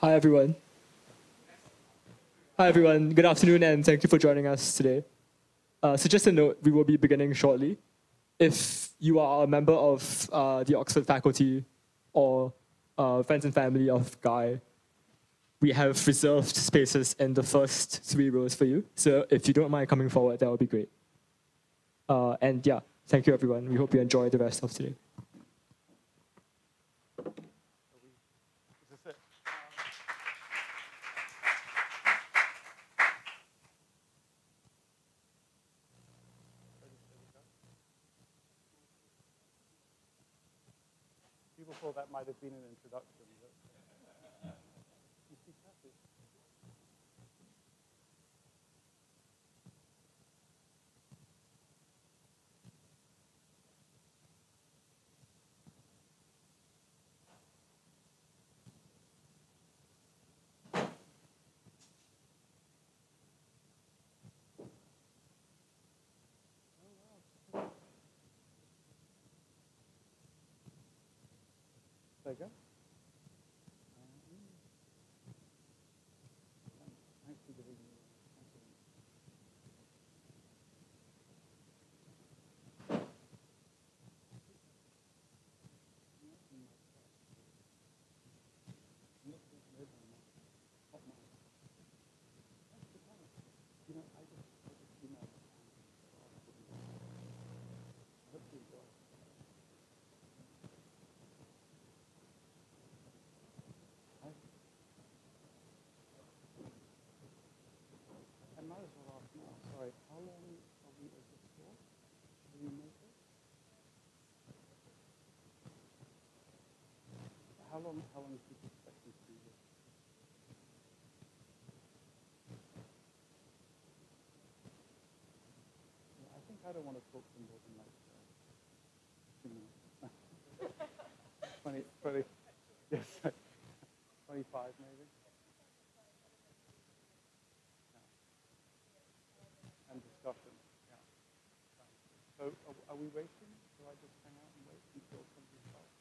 Hi, everyone. Hi, everyone. Good afternoon, and thank you for joining us today. Uh, so just a note, we will be beginning shortly. If you are a member of uh, the Oxford faculty or uh, friends and family of Guy, we have reserved spaces in the first three rows for you. So if you don't mind coming forward, that would be great. Uh, and yeah, thank you, everyone. We hope you enjoy the rest of today. People thought that might have been an introduction. There you go. Thanks for giving me. thanks for giving me- You know, I just, I just emailed the I hope you enjoy. I might as well ask now. How long this? How long? Is to here? Yeah, I think I don't want to talk for more than like uh, two minutes. 20, 20, yes, 25 maybe. and discussion. Yeah. So are, are we waiting? Do I just hang out and wait until somebody starts?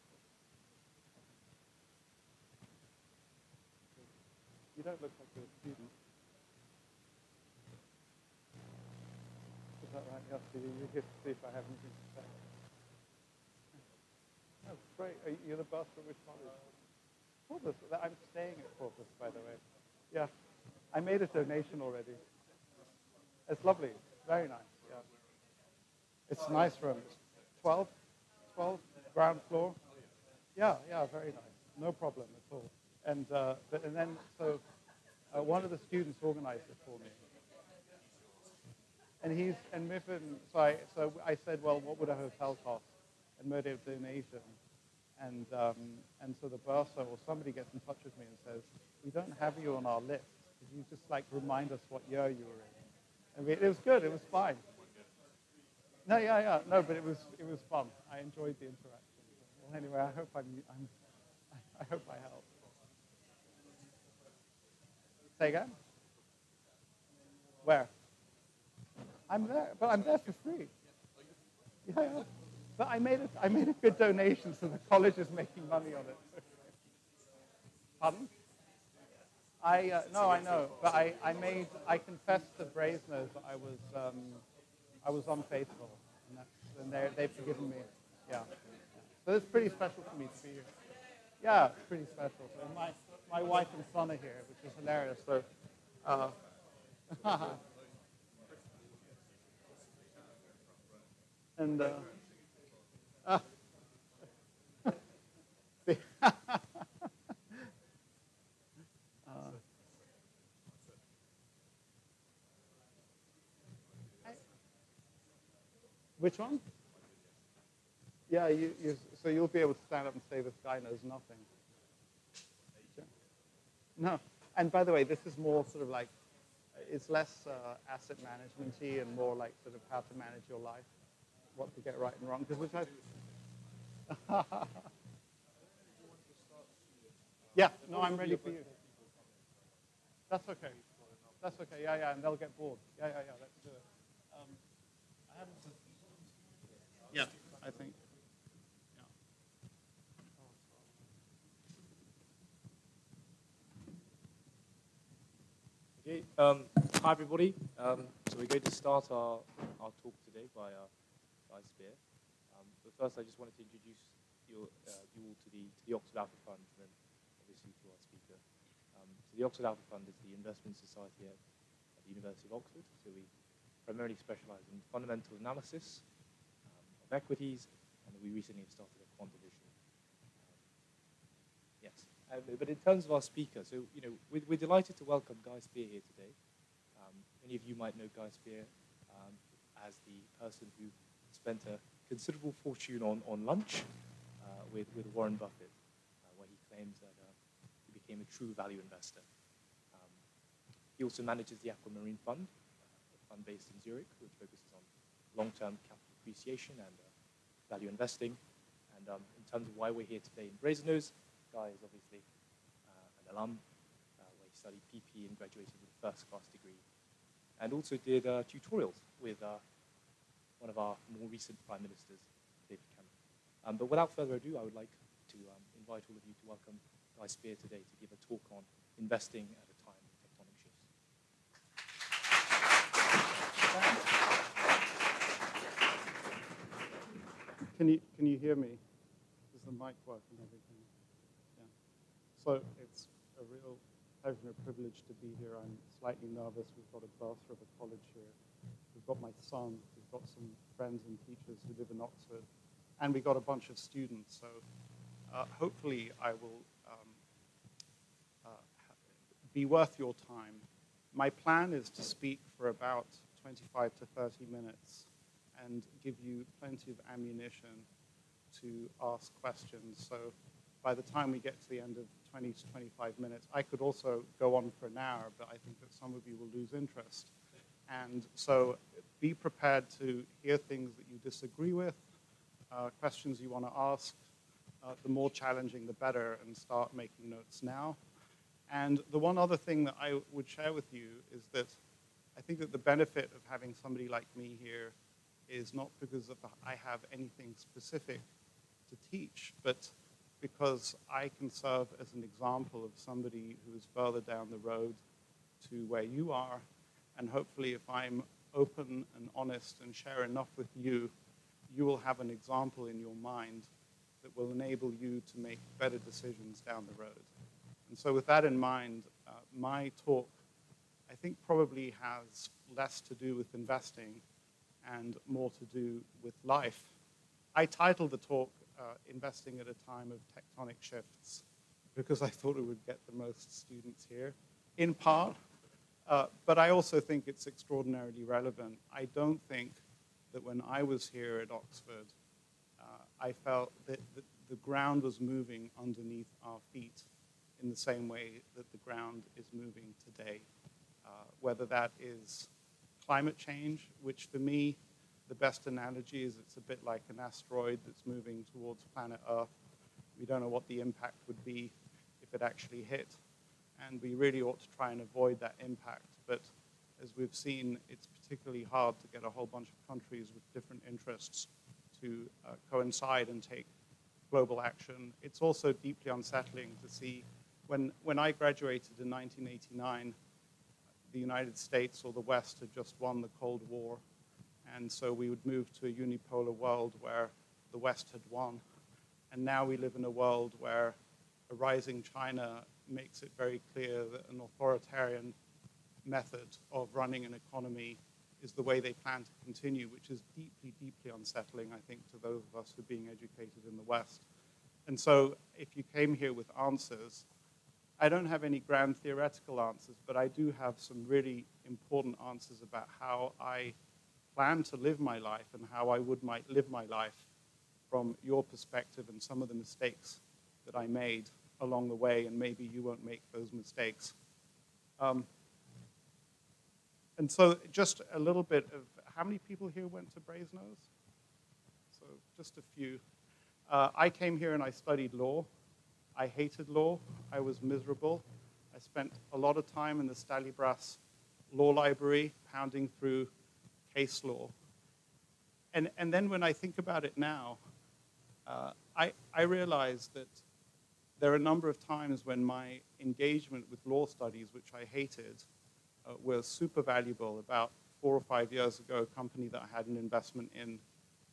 You don't look like a student. Is that right? You- you're here to see if I have anything to say. Oh, great. Are you the boss at which college? Corpus. I'm staying at Corpus, by the way. Yeah. I made a donation already. It's lovely. Very nice. It's nice room. 12, 12 ground floor. Yeah, yeah, very nice. No problem at all. And uh, but, and then so uh, one of the students organized it for me. And he's and Miffin. So I so I said, well, what would a hotel cost? And made a donation. And um, and so the bursar or somebody gets in touch with me and says, we don't have you on our list. Could you just like remind us what year you were in? I mean, it was good. It was fine. No, yeah, yeah, no, but it was it was fun. I enjoyed the interaction. Well, anyway, I hope I'm, I'm I hope I helped. Say again. Where? I'm there, but I'm there for free. Yeah, yeah. But I made it. I made a good donation, so the college is making money on it. Pardon? I uh, no, I know, but I, I made I confessed to Brasenose that I was um, I was unfaithful, and, and they they've forgiven me. Yeah. So it's pretty special for me to be here. Yeah, it's pretty special. So my my wife and son are here, which is hilarious. So. Uh, and uh, Which one? Yeah, you, you, so you'll be able to stand up and say this guy knows nothing. No. And by the way, this is more sort of like, it's less uh, asset management-y and more like sort of how to manage your life, what to get right and wrong. Because which I, yeah, no, I'm ready for you. That's okay. That's okay. Yeah, yeah, and they'll get bored. Yeah, yeah, yeah. Let's do it. Um, I haven't. Yeah, I think. Yeah. Okay, um, hi everybody. Um, so we're going to start our, our talk today by uh, Guy Spier. Um, but first I just wanted to introduce you, uh, you all to the, to the Oxford Alpha Fund and then obviously to our speaker. Um, so the Oxford Alpha Fund is the investment society at, at the University of Oxford. So we primarily specialize in fundamental analysis of equities and we recently started a quant division. Um, yes, um, but in terms of our speaker, so you know, we're, we're delighted to welcome Guy Spier here today. Um, many of you might know Guy Spier um, as the person who spent a considerable fortune on, on lunch uh, with, with Warren Buffett, uh, where he claims that uh, he became a true value investor. Um, he also manages the Aquamarine Fund, uh, a fund based in Zurich, which focuses on long-term capital appreciation and uh, value investing. And um, in terms of why we're here today in Brasenose, Guy is obviously uh, an alum uh, where he studied PP and graduated with a first class degree. And also did tutorials with one of our more recent prime ministers, David Cameron. Um, but without further ado, I would like to um, invite all of you to welcome Guy Spier today to give a talk on investing at a time of tectonic shifts. Can you, can you hear me? Does the mic work and everything? Yeah. So it's a real pleasure and a privilege to be here. I'm slightly nervous. We've got a bursar of a college here. We've got my son. We've got some friends and teachers who live in Oxford. And we've got a bunch of students. So uh, hopefully I will um, uh, be worth your time. My plan is to speak for about 25 to 30 minutes and give you plenty of ammunition to ask questions. So by the time we get to the end of 20 to 25 minutes, I could also go on for an hour, but I think that some of you will lose interest. And so be prepared to hear things that you disagree with, uh, questions you want to ask. Uh, the more challenging, the better, and start making notes now. And the one other thing that I would share with you is that I think that the benefit of having somebody like me here is not because I have anything specific to teach, but because I can serve as an example of somebody who is further down the road to where you are. And hopefully, if I'm open and honest and share enough with you, you will have an example in your mind that will enable you to make better decisions down the road. And so, with that in mind, uh, my talk, I think, probably has less to do with investing and more to do with life. I titled the talk uh, Investing at a Time of Tectonic Shifts because I thought it would get the most students here, in part. Uh, but I also think it's extraordinarily relevant. I don't think that when I was here at Oxford, uh, I felt that the, the ground was moving underneath our feet in the same way that the ground is moving today. Uh, whether that is climate change, which for me, the best analogy is it's a bit like an asteroid that's moving towards planet Earth. We don't know what the impact would be if it actually hit, and we really ought to try and avoid that impact. But as we've seen, it's particularly hard to get a whole bunch of countries with different interests to uh, coincide and take global action. It's also deeply unsettling to see when, when I graduated in 1989, the United States or the West had just won the Cold War. And so we would move to a unipolar world where the West had won. And now we live in a world where a rising China makes it very clear that an authoritarian method of running an economy is the way they plan to continue, which is deeply, deeply unsettling, I think, to those of us who are being educated in the West. And so if you came here with answers, I don't have any grand theoretical answers, but I do have some really important answers about how I plan to live my life and how I would might live my life from your perspective and some of the mistakes that I made along the way, and maybe you won't make those mistakes. Um, and so just a little bit of, how many people here went to Brasenose? So just a few. Uh, I came here and I studied law. I hated law. I was miserable. I spent a lot of time in the Stahlhelm Law Library, pounding through case law. And, and then when I think about it now, uh, I, I realize that there are a number of times when my engagement with law studies, which I hated, uh, were super valuable. About four or five years ago, a company that I had an investment in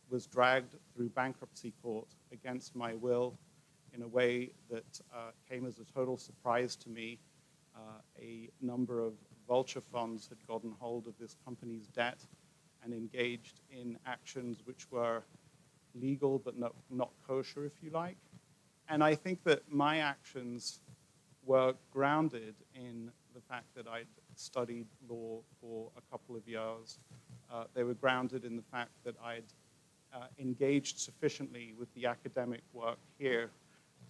was dragged through bankruptcy court against my will in a way that uh, came as a total surprise to me. Uh, a number of vulture funds had gotten hold of this company's debt and engaged in actions which were legal but not, not kosher, if you like. And I think that my actions were grounded in the fact that I'd studied law for a couple of years. Uh, they were grounded in the fact that I'd uh, engaged sufficiently with the academic work here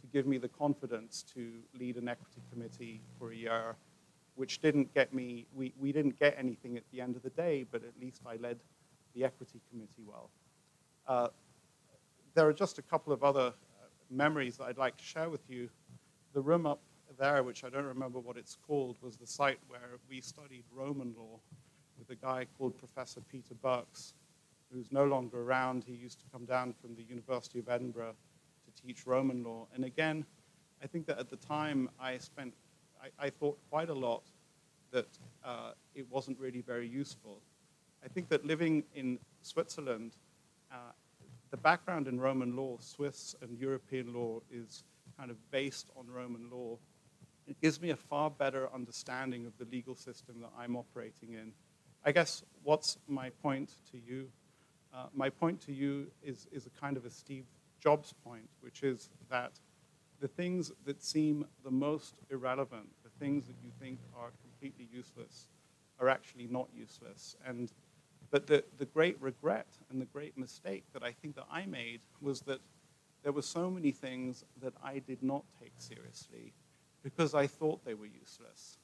to give me the confidence to lead an equity committee for a year, which didn't get me, we, we didn't get anything at the end of the day, but at least I led the equity committee well. Uh, there are just a couple of other uh, memories that I'd like to share with you. The room up there, which I don't remember what it's called, was the site where we studied Roman law with a guy called Professor Peter Birks, who's no longer around. He used to come down from the University of Edinburgh teach Roman law. And again, I think that at the time I spent, I, I thought quite a lot that uh, it wasn't really very useful. I think that living in Switzerland, uh, the background in Roman law, Swiss and European law, is kind of based on Roman law. It gives me a far better understanding of the legal system that I'm operating in. I guess what's my point to you? Uh, my point to you is, is a kind of a Steve Jobs point, which is that the things that seem the most irrelevant, the things that you think are completely useless, are actually not useless. And but the, the great regret and the great mistake that I think that I made was that there were so many things that I did not take seriously because I thought they were useless.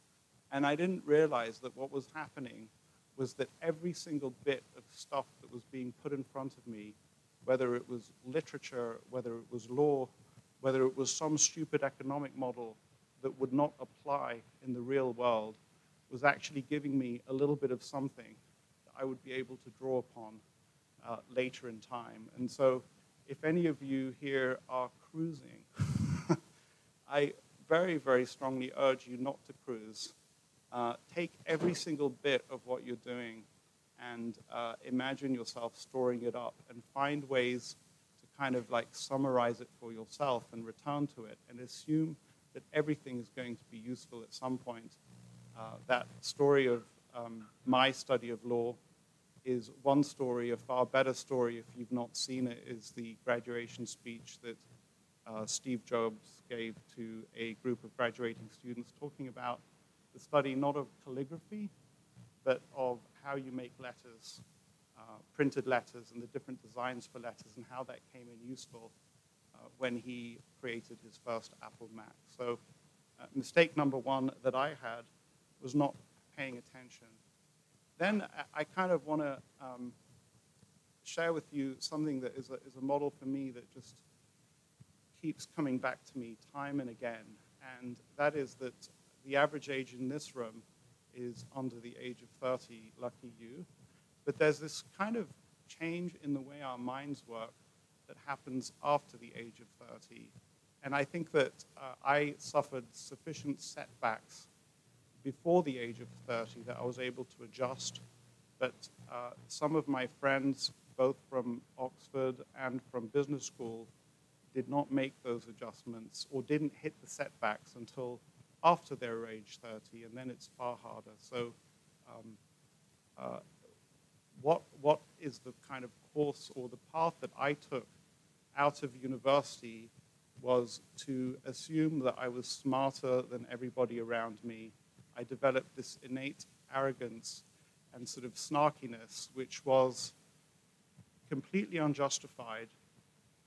And I didn't realize that what was happening was that every single bit of stuff that was being put in front of me, whether it was literature, whether it was law, whether it was some stupid economic model that would not apply in the real world, was actually giving me a little bit of something that I would be able to draw upon uh, later in time. And so if any of you here are cruising, I very, very strongly urge you not to cruise. Uh, take every single bit of what you're doing and uh, imagine yourself storing it up and find ways to kind of like summarize it for yourself and return to it and assume that everything is going to be useful at some point. Uh, that story of um, my study of law is one story. A far better story, if you've not seen it, is the graduation speech that uh, Steve Jobs gave to a group of graduating students talking about the study not of calligraphy, but of how you make letters, uh, printed letters, and the different designs for letters, and how that came in useful uh, when he created his first Apple Mac. So uh, mistake number one that I had was not paying attention then I kind of want to um, share with you something that is a, is a model for me that just keeps coming back to me time and again. And that is that the average age in this room is under the age of 30, lucky you. But there's this kind of change in the way our minds work that happens after the age of 30. And I think that uh, I suffered sufficient setbacks before the age of 30 that I was able to adjust. But uh, some of my friends, both from Oxford and from business school, did not make those adjustments or didn't hit the setbacks until after their age 30, and then it's far harder. So, um, uh, what, what is the kind of course or the path that I took out of university was to assume that I was smarter than everybody around me I developed this innate arrogance and sort of snarkiness, which was completely unjustified.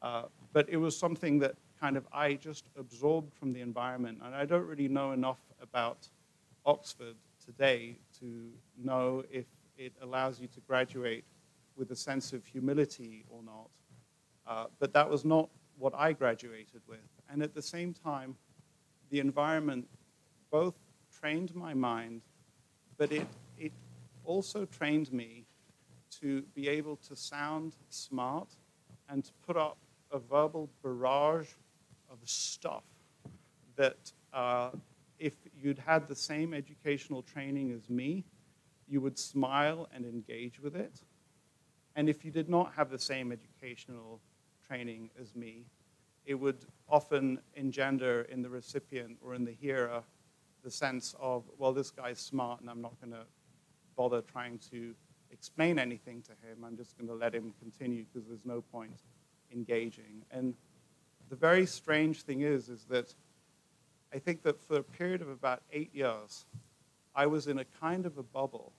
Uh, but it was something that kind of I just absorbed from the environment. And I don't really know enough about Oxford today to know if it allows you to graduate with a sense of humility or not. Uh, but that was not what I graduated with. And at the same time, the environment both trained my mind, but it, it also trained me to be able to sound smart and to put up a verbal barrage of stuff that uh, if you'd had the same educational training as me, you would smile and engage with it. And if you did not have the same educational training as me, it would often engender in the recipient or in the hearer the sense of, well, this guy's smart and I'm not going to bother trying to explain anything to him. I'm just going to let him continue because there's no point engaging. And the very strange thing is, is that I think that for a period of about eight years, I was in a kind of a bubble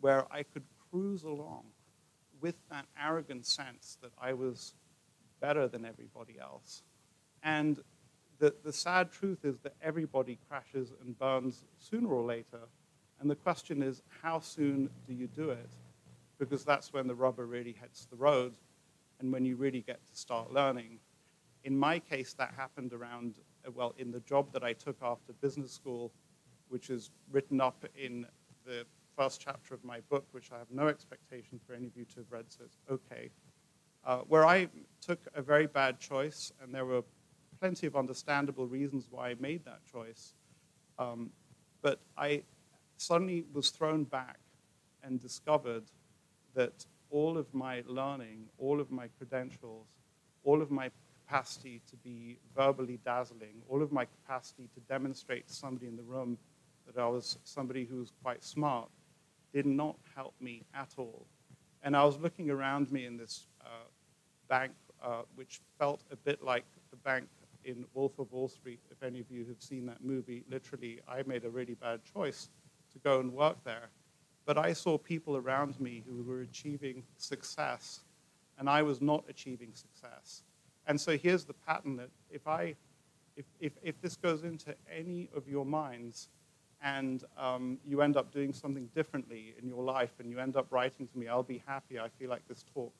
where I could cruise along with that arrogant sense that I was better than everybody else. And the, the sad truth is that everybody crashes and burns sooner or later. And the question is, how soon do you do it? Because that's when the rubber really hits the road and when you really get to start learning. In my case, that happened around, well, in the job that I took after business school, which is written up in the first chapter of my book, which I have no expectation for any of you to have read, so it's okay, uh, where I took a very bad choice, and there were plenty of understandable reasons why I made that choice. Um, but I suddenly was thrown back and discovered that all of my learning, all of my credentials, all of my capacity to be verbally dazzling, all of my capacity to demonstrate to somebody in the room that I was somebody who was quite smart, did not help me at all. And I was looking around me in this uh, bank, uh, which felt a bit like the bank in Wolf of Wall Street. If any of you have seen that movie, literally, I made a really bad choice to go and work there. But I saw people around me who were achieving success, and I was not achieving success. And so here's the pattern that if I, if, if, if this goes into any of your minds, and um, you end up doing something differently in your life, and you end up writing to me, I'll be happy. I feel like this talk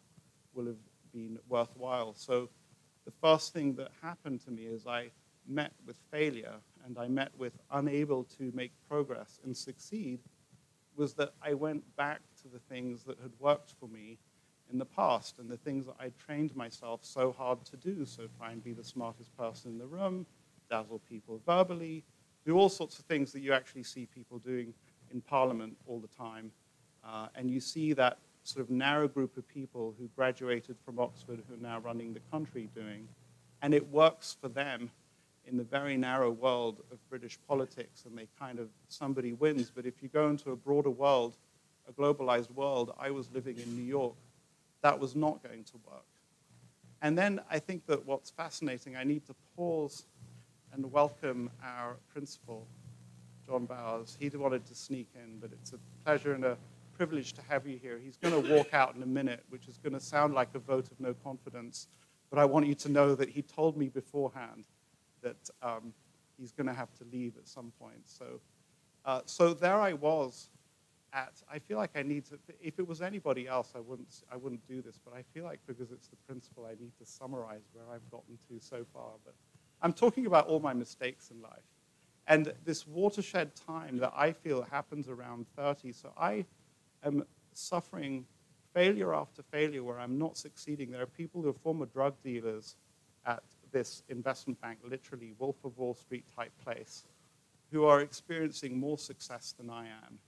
will have been worthwhile. So the first thing that happened to me is I met with failure and I met with unable to make progress and succeed was that I went back to the things that had worked for me in the past and the things that I trained myself so hard to do. So try and be the smartest person in the room, dazzle people verbally, do all sorts of things that you actually see people doing in Parliament all the time. Uh, and you see that sort of narrow group of people who graduated from Oxford who are now running the country doing. And it works for them in the very narrow world of British politics, and they kind of, somebody wins. But if you go into a broader world, a globalized world, I was living in New York, that was not going to work. And then I think that what's fascinating, I need to pause and welcome our principal, John Bowers. He wanted to sneak in, but it's a pleasure and a privilege to have you here. He's going to walk out in a minute, which is going to sound like a vote of no confidence, but I want you to know that he told me beforehand that um, he's going to have to leave at some point. So, uh, so there I was at, I feel like I need to, if it was anybody else, I wouldn't, I wouldn't do this, but I feel like because it's the principal, I need to summarize where I've gotten to so far. But I'm talking about all my mistakes in life. And this watershed time that I feel happens around 30. So I am suffering failure after failure where I'm not succeeding. There are people who are former drug dealers at this investment bank, literally Wolf of Wall Street type place, who are experiencing more success than I am.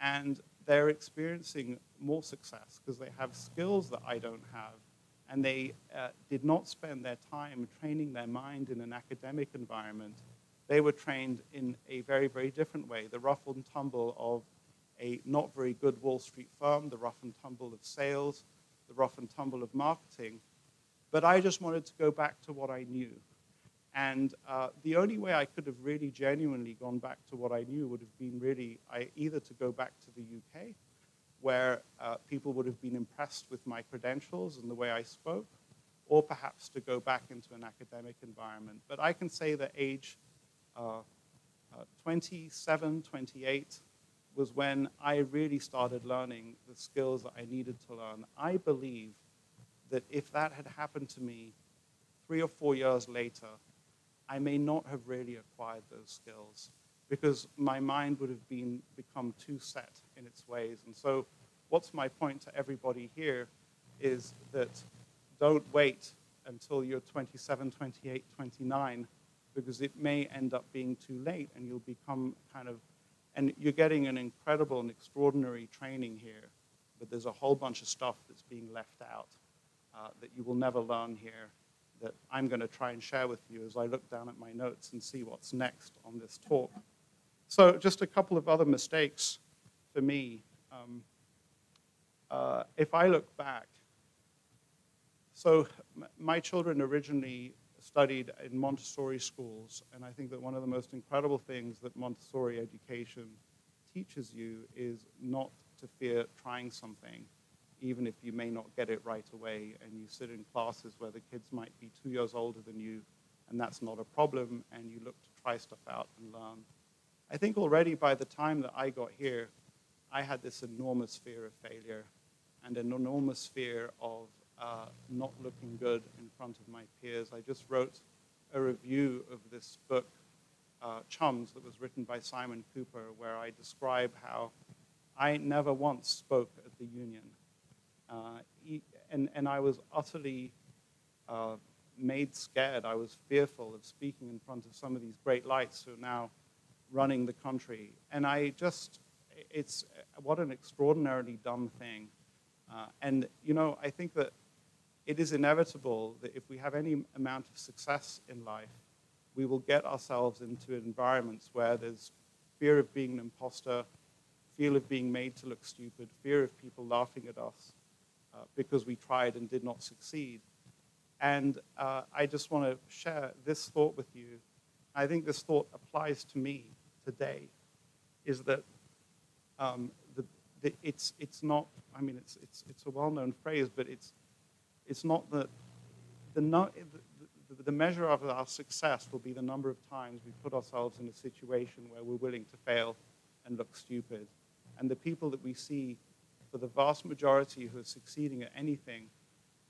And they're experiencing more success because they have skills that I don't have. And they uh, did not spend their time training their mind in an academic environment. They were trained in a very, very different way the rough and tumble of a not very good Wall Street firm, the rough and tumble of sales, the rough and tumble of marketing. But I just wanted to go back to what I knew. And uh, the only way I could have really genuinely gone back to what I knew would have been really I, either to go back to the UK, where uh, people would have been impressed with my credentials and the way I spoke, or perhaps to go back into an academic environment. But I can say that age uh, uh 27, 28 was when I really started learning the skills that I needed to learn. I believe that if that had happened to me three or four years later, I may not have really acquired those skills because my mind would have been become too set in its ways. And so what's my point to everybody here is that don't wait until you're 27, 28, 29 because it may end up being too late and you'll become kind of, and you're getting an incredible and extraordinary training here, but there's a whole bunch of stuff that's being left out uh, that you will never learn here that I'm going to try and share with you as I look down at my notes and see what's next on this talk. So just a couple of other mistakes for me. Um, uh, if I look back, so my children originally studied in Montessori schools, and I think that one of the most incredible things that Montessori education teaches you is not to fear trying something, even if you may not get it right away, and you sit in classes where the kids might be two years older than you, and that's not a problem, and you look to try stuff out and learn. I think already by the time that I got here, I had this enormous fear of failure and an enormous fear of uh, not looking good in front of my peers. I just wrote a review of this book, uh, Chums, that was written by Simon Kuper, where I describe how I never once spoke at the union. Uh, and, and I was utterly uh, made scared. I was fearful of speaking in front of some of these great lights who are now running the country. And I just, it's what an extraordinarily dumb thing. Uh, and, you know, I think that it is inevitable that if we have any amount of success in life, we will get ourselves into environments where there's fear of being an imposter, fear of being made to look stupid, fear of people laughing at us uh, because we tried and did not succeed. And uh, I just want to share this thought with you. I think this thought applies to me today, is that um, the, the, it's, it's not, I mean, it's, it's, it's a well-known phrase, but it's, it's not that the, no, the, the measure of our success will be the number of times we put ourselves in a situation where we're willing to fail and look stupid. And the people that we see, for the vast majority who are succeeding at anything,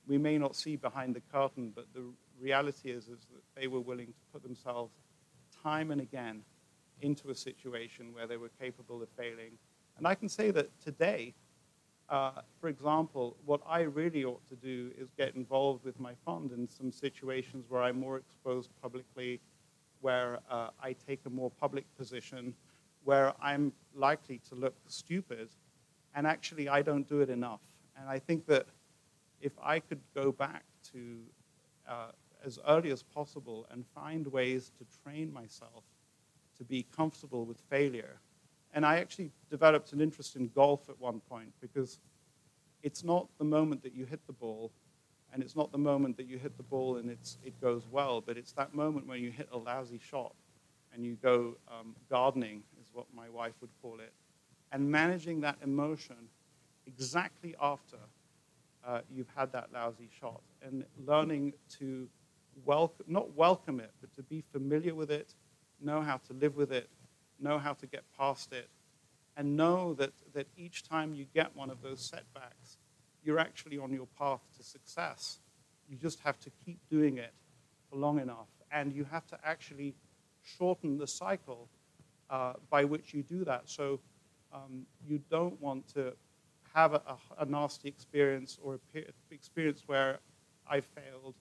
we may not see behind the curtain, but the reality is, is that they were willing to put themselves time and again into a situation where they were capable of failing. And I can say that today, uh, for example, what I really ought to do is get involved with my fund in some situations where I'm more exposed publicly, where uh, I take a more public position, where I'm likely to look stupid, and actually I don't do it enough. And I think that if I could go back to uh, as early as possible and find ways to train myself to be comfortable with failure, and I actually developed an interest in golf at one point because it's not the moment that you hit the ball, and it's not the moment that you hit the ball and it's, it goes well, but it's that moment when you hit a lousy shot and you go um, gardening, is what my wife would call it, and managing that emotion exactly after uh, you've had that lousy shot and learning to welcome, not welcome it, but to be familiar with it, know how to live with it, know how to get past it, and know that, that each time you get one of those setbacks, you're actually on your path to success. You just have to keep doing it for long enough. And you have to actually shorten the cycle uh, by which you do that. So um, you don't want to have a, a, a nasty experience or an experience where I failed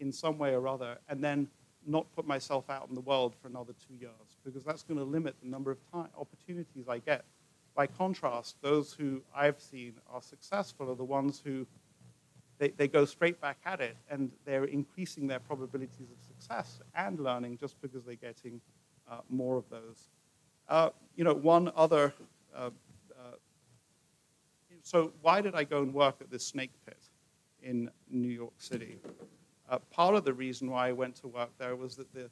in some way or other, and then not put myself out in the world for another two years, because that's going to limit the number of time, opportunities I get. By contrast, those who I've seen are successful are the ones who they, they go straight back at it, and they're increasing their probabilities of success and learning just because they're getting uh, more of those. Uh, you know, one other, uh, uh so why did I go and work at this snake pit in New York City? Uh, part of the reason why I went to work there was that the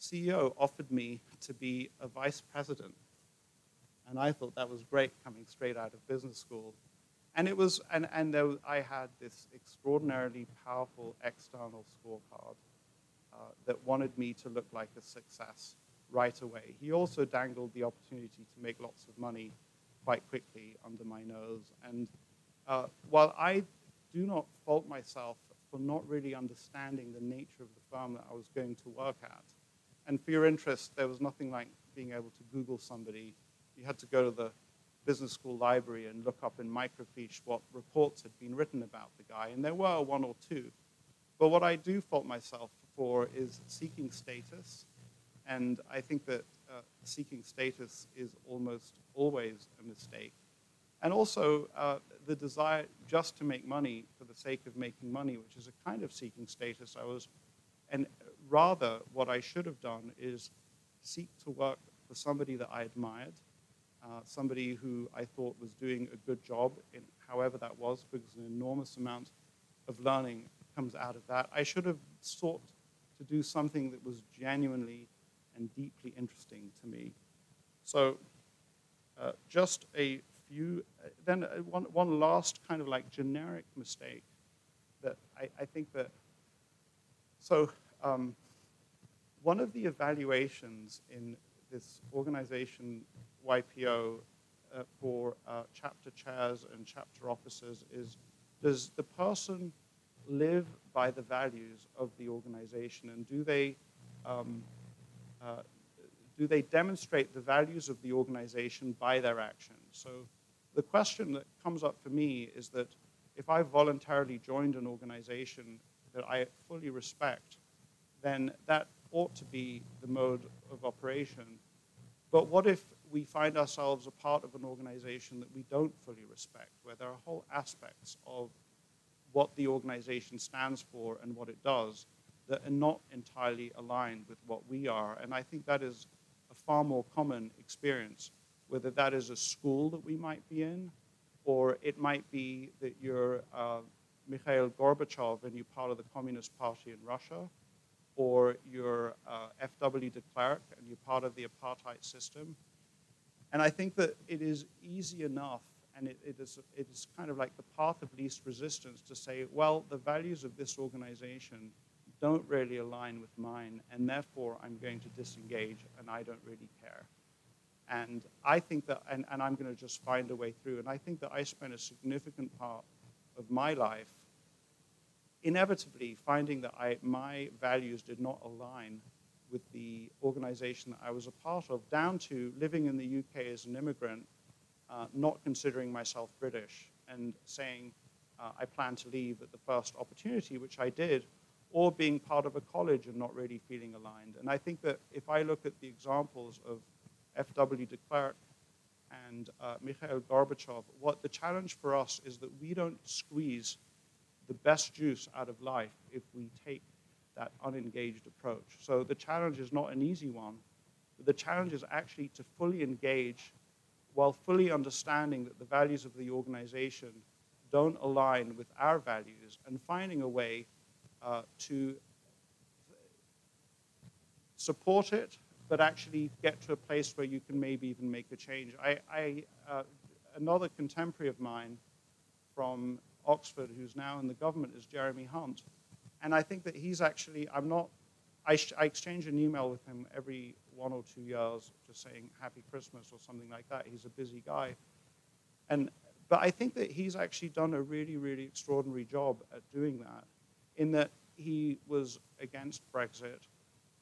CEO offered me to be a vice president. And I thought that was great coming straight out of business school. And it was, and, and was, I had this extraordinarily powerful external scorecard uh, that wanted me to look like a success right away. He also dangled the opportunity to make lots of money quite quickly under my nose. And uh, while I do not fault myself for not really understanding the nature of the firm that I was going to work at. And for your interest, there was nothing like being able to Google somebody. You had to go to the business school library and look up in microfiche what reports had been written about the guy, and there were one or two. But what I do fault myself for is seeking status. And I think that uh, seeking status is almost always a mistake. And also uh, the desire just to make money for the sake of making money, which is a kind of seeking status. I was, and rather what I should have done is seek to work for somebody that I admired, uh, somebody who I thought was doing a good job in however that was, because an enormous amount of learning comes out of that. I should have sought to do something that was genuinely and deeply interesting to me. So uh, just a few, uh, then uh, one, one last kind of like generic mistake that I, I think that, so um, one of the evaluations in this organization YPO uh, for uh, chapter chairs and chapter officers is, does the person live by the values of the organization and do they um, uh, do they demonstrate the values of the organization by their actions? So the question that comes up for me is that if I voluntarily joined an organization that I fully respect, then that ought to be the mode of operation. But what if we find ourselves a part of an organization that we don't fully respect, where there are whole aspects of what the organization stands for and what it does that are not entirely aligned with what we are. And I think that is a far more common experience, whether that is a school that we might be in, or it might be that you're uh, Mikhail Gorbachev and you're part of the Communist Party in Russia, or you're uh, F.W. de Klerk and you're part of the apartheid system. And I think that it is easy enough and it, it, is, it is kind of like the path of least resistance to say, well, the values of this organization don't really align with mine, and therefore I'm going to disengage and I don't really care. And I think that, and, and I'm going to just find a way through. And I think that I spent a significant part of my life inevitably finding that I, my values did not align with the organization that I was a part of, down to living in the UK as an immigrant, uh, not considering myself British, and saying uh, I plan to leave at the first opportunity, which I did, or being part of a college and not really feeling aligned. And I think that if I look at the examples of F.W. de Klerk and uh, Mikhail Gorbachev, what the challenge for us is that we don't squeeze the best juice out of life if we take that unengaged approach. So the challenge is not an easy one, but the challenge is actually to fully engage while fully understanding that the values of the organization don't align with our values and finding a way uh, to support it, but actually get to a place where you can maybe even make a change. I, I uh, another contemporary of mine from Oxford, who's now in the government, is Jeremy Hunt. And I think that he's actually, I'm not, I, I exchange an email with him every one or two years, just saying Happy Christmas or something like that. He's a busy guy. And, but I think that he's actually done a really, really extraordinary job at doing that in that he was against Brexit,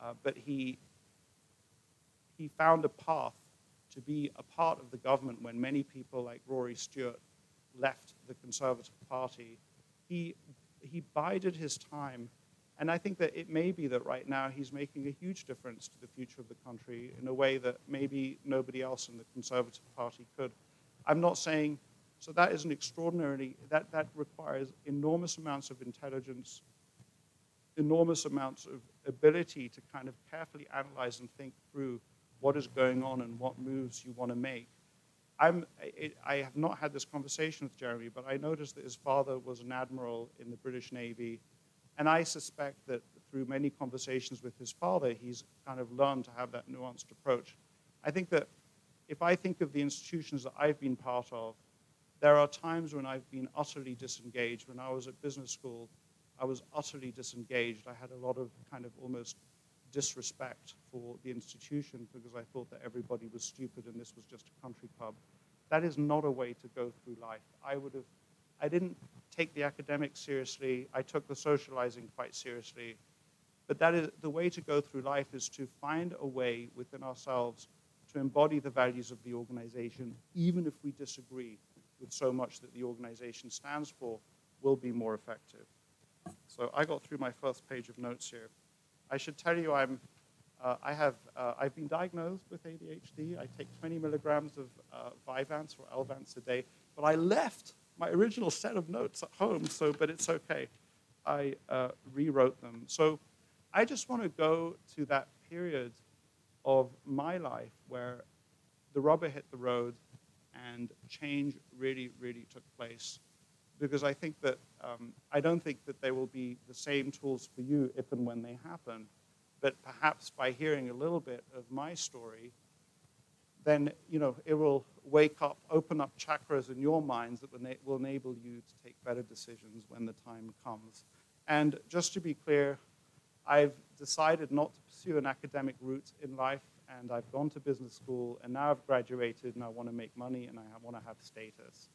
uh, but he, he found a path to be a part of the government when many people like Rory Stewart left the Conservative Party. He, he bided his time, and I think that it may be that right now he's making a huge difference to the future of the country in a way that maybe nobody else in the Conservative Party could. I'm not saying so that is an extraordinarily, that, that requires enormous amounts of intelligence, enormous amounts of ability to kind of carefully analyze and think through what is going on and what moves you want to make. I'm, it, I have not had this conversation with Jeremy, but I noticed that his father was an admiral in the British Navy, and I suspect that through many conversations with his father, he's kind of learned to have that nuanced approach. I think that if I think of the institutions that I've been part of, there are times when I've been utterly disengaged. When I was at business school, I was utterly disengaged. I had a lot of kind of almost disrespect for the institution because I thought that everybody was stupid and this was just a country club. That is not a way to go through life. I would have, I didn't take the academics seriously. I took the socializing quite seriously. But that is the way to go through life is to find a way within ourselves to embody the values of the organization, even if we disagree with so much that the organization stands for will be more effective. So I got through my first page of notes here. I should tell you I'm, uh, I have, uh, I've been diagnosed with ADHD. I take 20 milligrams of uh, Vyvanse or Elvanse a day, but I left my original set of notes at home, so, but it's okay. I uh, rewrote them. So I just want to go to that period of my life where the rubber hit the road and change really, really took place. Because I think that, um, I don't think that there will be the same tools for you if and when they happen. But perhaps by hearing a little bit of my story, then you know it will wake up, open up chakras in your minds that will enable you to take better decisions when the time comes. And just to be clear, I've decided not to pursue an academic route in life, and I've gone to business school, and now I've graduated, and I want to make money, and I want to have status.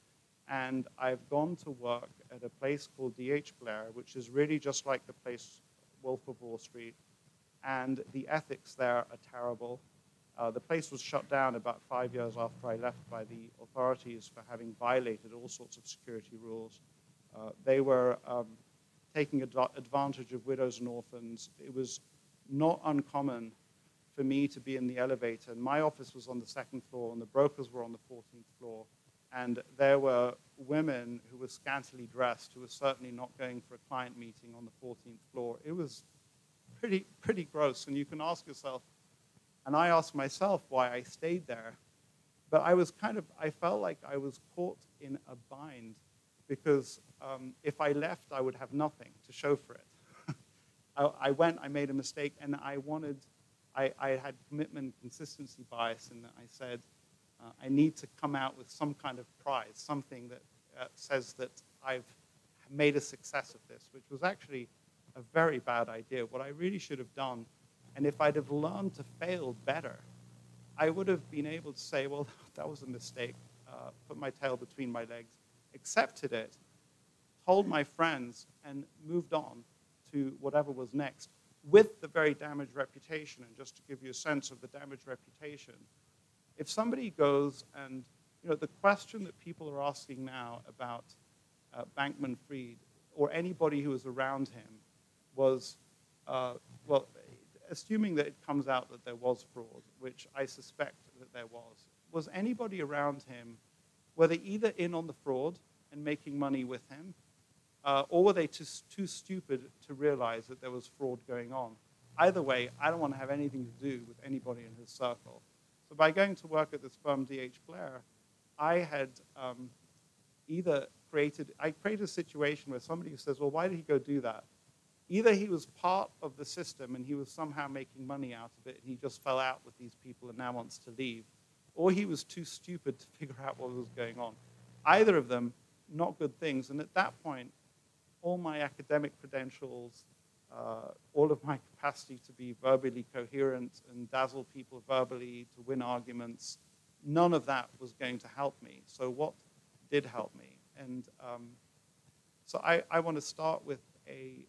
And I've gone to work at a place called DH Blair, which is really just like the place Wolf of Wall Street, and the ethics there are terrible. Uh, the place was shut down about five years after I left by the authorities for having violated all sorts of security rules. Uh, they were um, taking ad advantage of widows and orphans. It was not uncommon for me to be in the elevator, and my office was on the second floor, and the brokers were on the 14th floor. And there were women who were scantily dressed, who were certainly not going for a client meeting on the 14th floor. It was pretty, pretty gross, and you can ask yourself, and I asked myself why I stayed there. But I was kind of, I felt like I was caught in a bind because um, if I left, I would have nothing to show for it. I, I, went, I made a mistake, and I wanted, I, I had commitment consistency bias, and I said, uh, I need to come out with some kind of prize, something that uh, says that I've made a success of this, which was actually a very bad idea. What I really should have done and if I'd have learned to fail better, I would have been able to say, well, that was a mistake, uh, put my tail between my legs, accepted it, told my friends, and moved on to whatever was next with the very damaged reputation. And just to give you a sense of the damaged reputation, if somebody goes and, you know, the question that people are asking now about uh, Bankman Fried or anybody who was around him was, uh, well, assuming that it comes out that there was fraud, which I suspect that there was, was anybody around him, were they either in on the fraud and making money with him, uh, or were they too, too stupid to realize that there was fraud going on? Either way, I don't want to have anything to do with anybody in his circle. So by going to work at this firm, DH Blair, I had um, either created, I created a situation where somebody says, well, why did he go do that? Either he was part of the system and he was somehow making money out of it and he just fell out with these people and now wants to leave, or he was too stupid to figure out what was going on. Either of them, not good things. And at that point, all my academic credentials, uh, all of my capacity to be verbally coherent and dazzle people verbally, to win arguments, none of that was going to help me. So what did help me? And um, so I, I want to start with a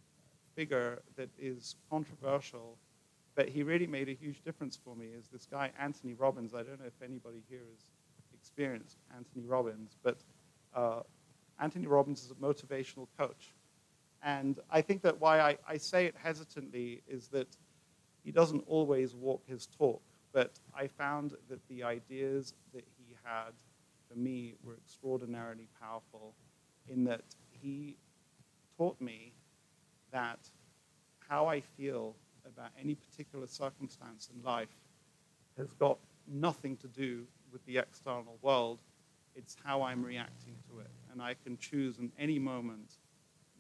figure that is controversial, but he really made a huge difference for me is this guy, Anthony Robbins. I don't know if anybody here has experienced Anthony Robbins, but uh, Anthony Robbins is a motivational coach. And I think that why I, I say it hesitantly is that he doesn't always walk his talk, but I found that the ideas that he had for me were extraordinarily powerful in that he taught me that how I feel about any particular circumstance in life has got nothing to do with the external world. It's how I'm reacting to it. And I can choose in any moment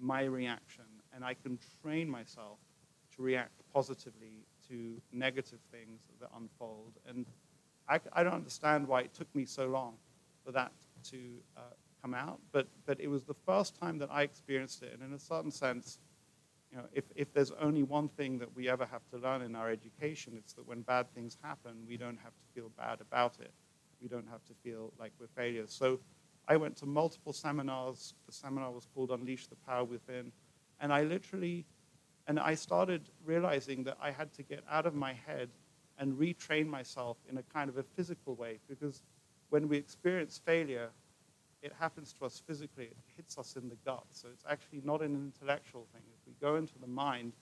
my reaction, and I can train myself to react positively to negative things that unfold. And I, I don't understand why it took me so long for that to uh, come out, but, but it was the first time that I experienced it. And in a certain sense, you know, if, if there's only one thing that we ever have to learn in our education, it's that when bad things happen, we don't have to feel bad about it. We don't have to feel like we're failures. So I went to multiple seminars. The seminar was called Unleash the Power Within. And I literally, and I started realizing that I had to get out of my head and retrain myself in a kind of a physical way because when we experience failure, it happens to us physically. It hits us in the gut. So it's actually not an intellectual thing. If we go into the mind,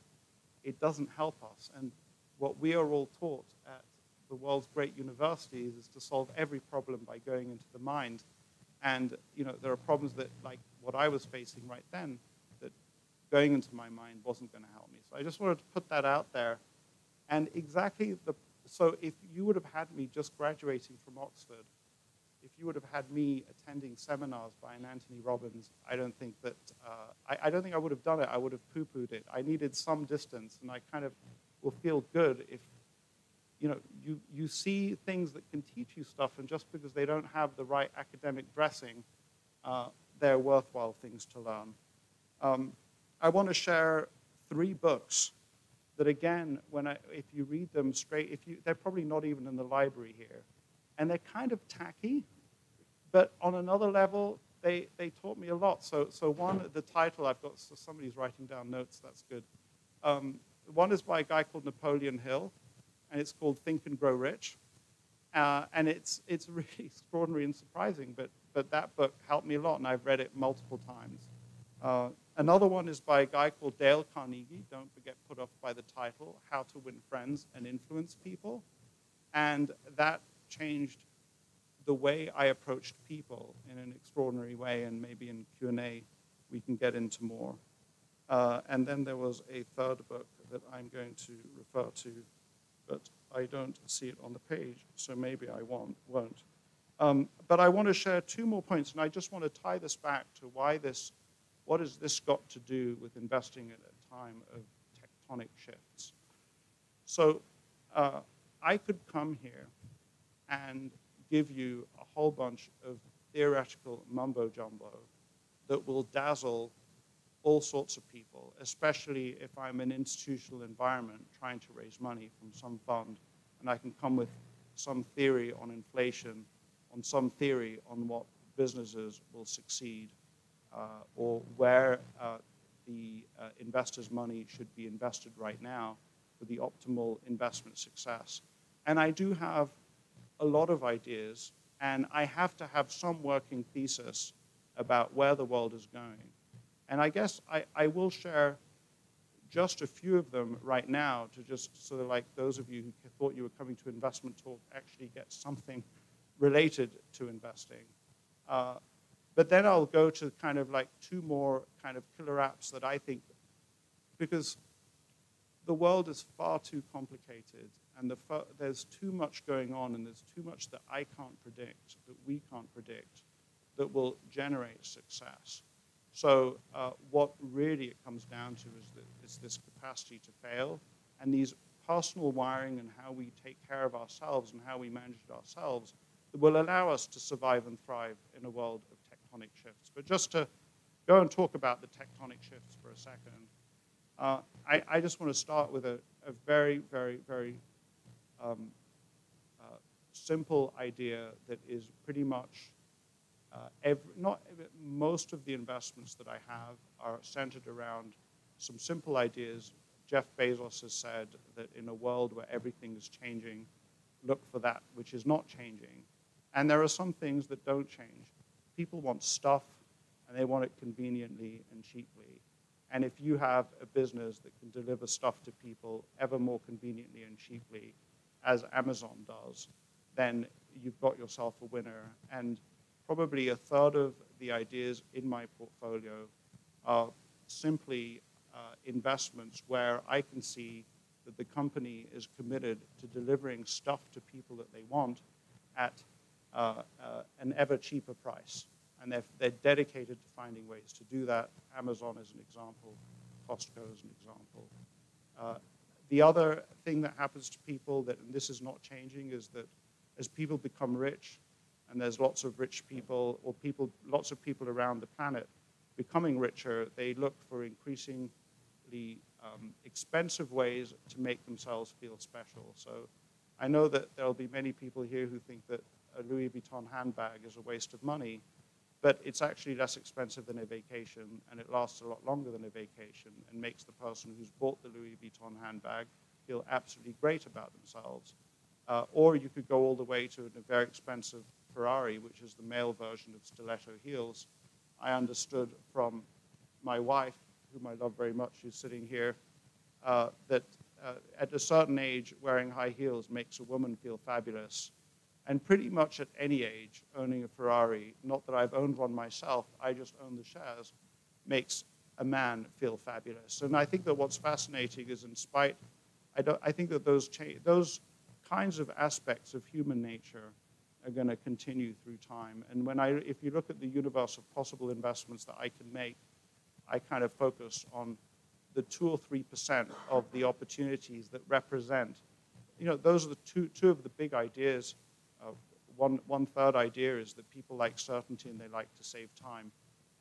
it doesn't help us. And what we are all taught at the world's great universities is to solve every problem by going into the mind. And you know, there are problems that, like what I was facing right then, that going into my mind wasn't going to help me. So I just wanted to put that out there. And exactly the, so if you would have had me just graduating from Oxford, if you would have had me attending seminars by an Anthony Robbins, I don't think that, uh, I, I, don't think I would have done it. I would have poo-pooed it. I needed some distance, and I kind of will feel good if, you know, you, you see things that can teach you stuff, and just because they don't have the right academic dressing, uh, they're worthwhile things to learn. Um, I want to share three books that, again, when I, if you read them straight, if you, they're probably not even in the library here, and they're kind of tacky, but on another level, they, they taught me a lot. So, so one, the title I've got, so somebody's writing down notes, that's good. Um, one is by a guy called Napoleon Hill, and it's called Think and Grow Rich. Uh, and it's, it's really extraordinary and surprising, but, but that book helped me a lot, and I've read it multiple times. Uh, another one is by a guy called Dale Carnegie. Don't forget, put off by the title, How to Win Friends and Influence People. And that changed the way I approached people in an extraordinary way, and maybe in Q&A we can get into more. Uh, and then there was a third book that I'm going to refer to, but I don't see it on the page, so maybe I won't. won't. Um, but I want to share two more points, and I just want to tie this back to why this, what has this got to do with investing at a time of tectonic shifts? So uh, I could come here and give you a whole bunch of theoretical mumbo jumbo that will dazzle all sorts of people, especially if I'm in an institutional environment trying to raise money from some fund and I can come with some theory on inflation, on some theory on what businesses will succeed uh, or where uh, the uh, investor's money should be invested right now for the optimal investment success. And I do have a lot of ideas, and I have to have some working thesis about where the world is going. And I guess I, I will share just a few of them right now to just sort of like those of you who thought you were coming to investment talk actually get something related to investing. Uh, but then I'll go to kind of like two more kind of killer apps that I think, because the world is far too complicated and the there's too much going on and there's too much that I can't predict, that we can't predict, that will generate success. So uh, what really it comes down to is, this capacity to fail and these personal wiring and how we take care of ourselves and how we manage it ourselves that will allow us to survive and thrive in a world of tectonic shifts. But just to go and talk about the tectonic shifts for a second, uh, I, I, just want to start with a, a very, very, very um, uh, simple idea that is pretty much uh, every, not most of the investments that I have are centered around some simple ideas. Jeff Bezos has said that in a world where everything is changing, look for that which is not changing. And there are some things that don't change. People want stuff, and they want it conveniently and cheaply. And if you have a business that can deliver stuff to people ever more conveniently and cheaply, as Amazon does, then you've got yourself a winner. And probably a third of the ideas in my portfolio are simply uh, investments where I can see that the company is committed to delivering stuff to people that they want at uh, uh, an ever cheaper price. And they're, they're dedicated to finding ways to do that. Amazon is an example, Costco is an example. Uh, the other thing that happens to people that, and this is not changing, is that as people become rich, and there's lots of rich people, or people, lots of people around the planet becoming richer, they look for increasingly um, expensive ways to make themselves feel special. So I know that there'll be many people here who think that a Louis Vuitton handbag is a waste of money, but it's actually less expensive than a vacation, and it lasts a lot longer than a vacation, and makes the person who's bought the Louis Vuitton handbag feel absolutely great about themselves. Uh, or you could go all the way to a very expensive Ferrari, which is the male version of stiletto heels. I understood from my wife, whom I love very much, who's sitting here, uh, that uh, at a certain age, wearing high heels makes a woman feel fabulous. And pretty much at any age, owning a Ferrari, not that I've owned one myself, I just own the shares, makes a man feel fabulous. And I think that what's fascinating is in spite, I, I think that those, those kinds of aspects of human nature are going to continue through time. And when I, if you look at the universe of possible investments that I can make, I kind of focus on the two or three percent of the opportunities that represent, you know, those are the two, two of the big ideas. Uh, one, one third idea is that people like certainty and they like to save time.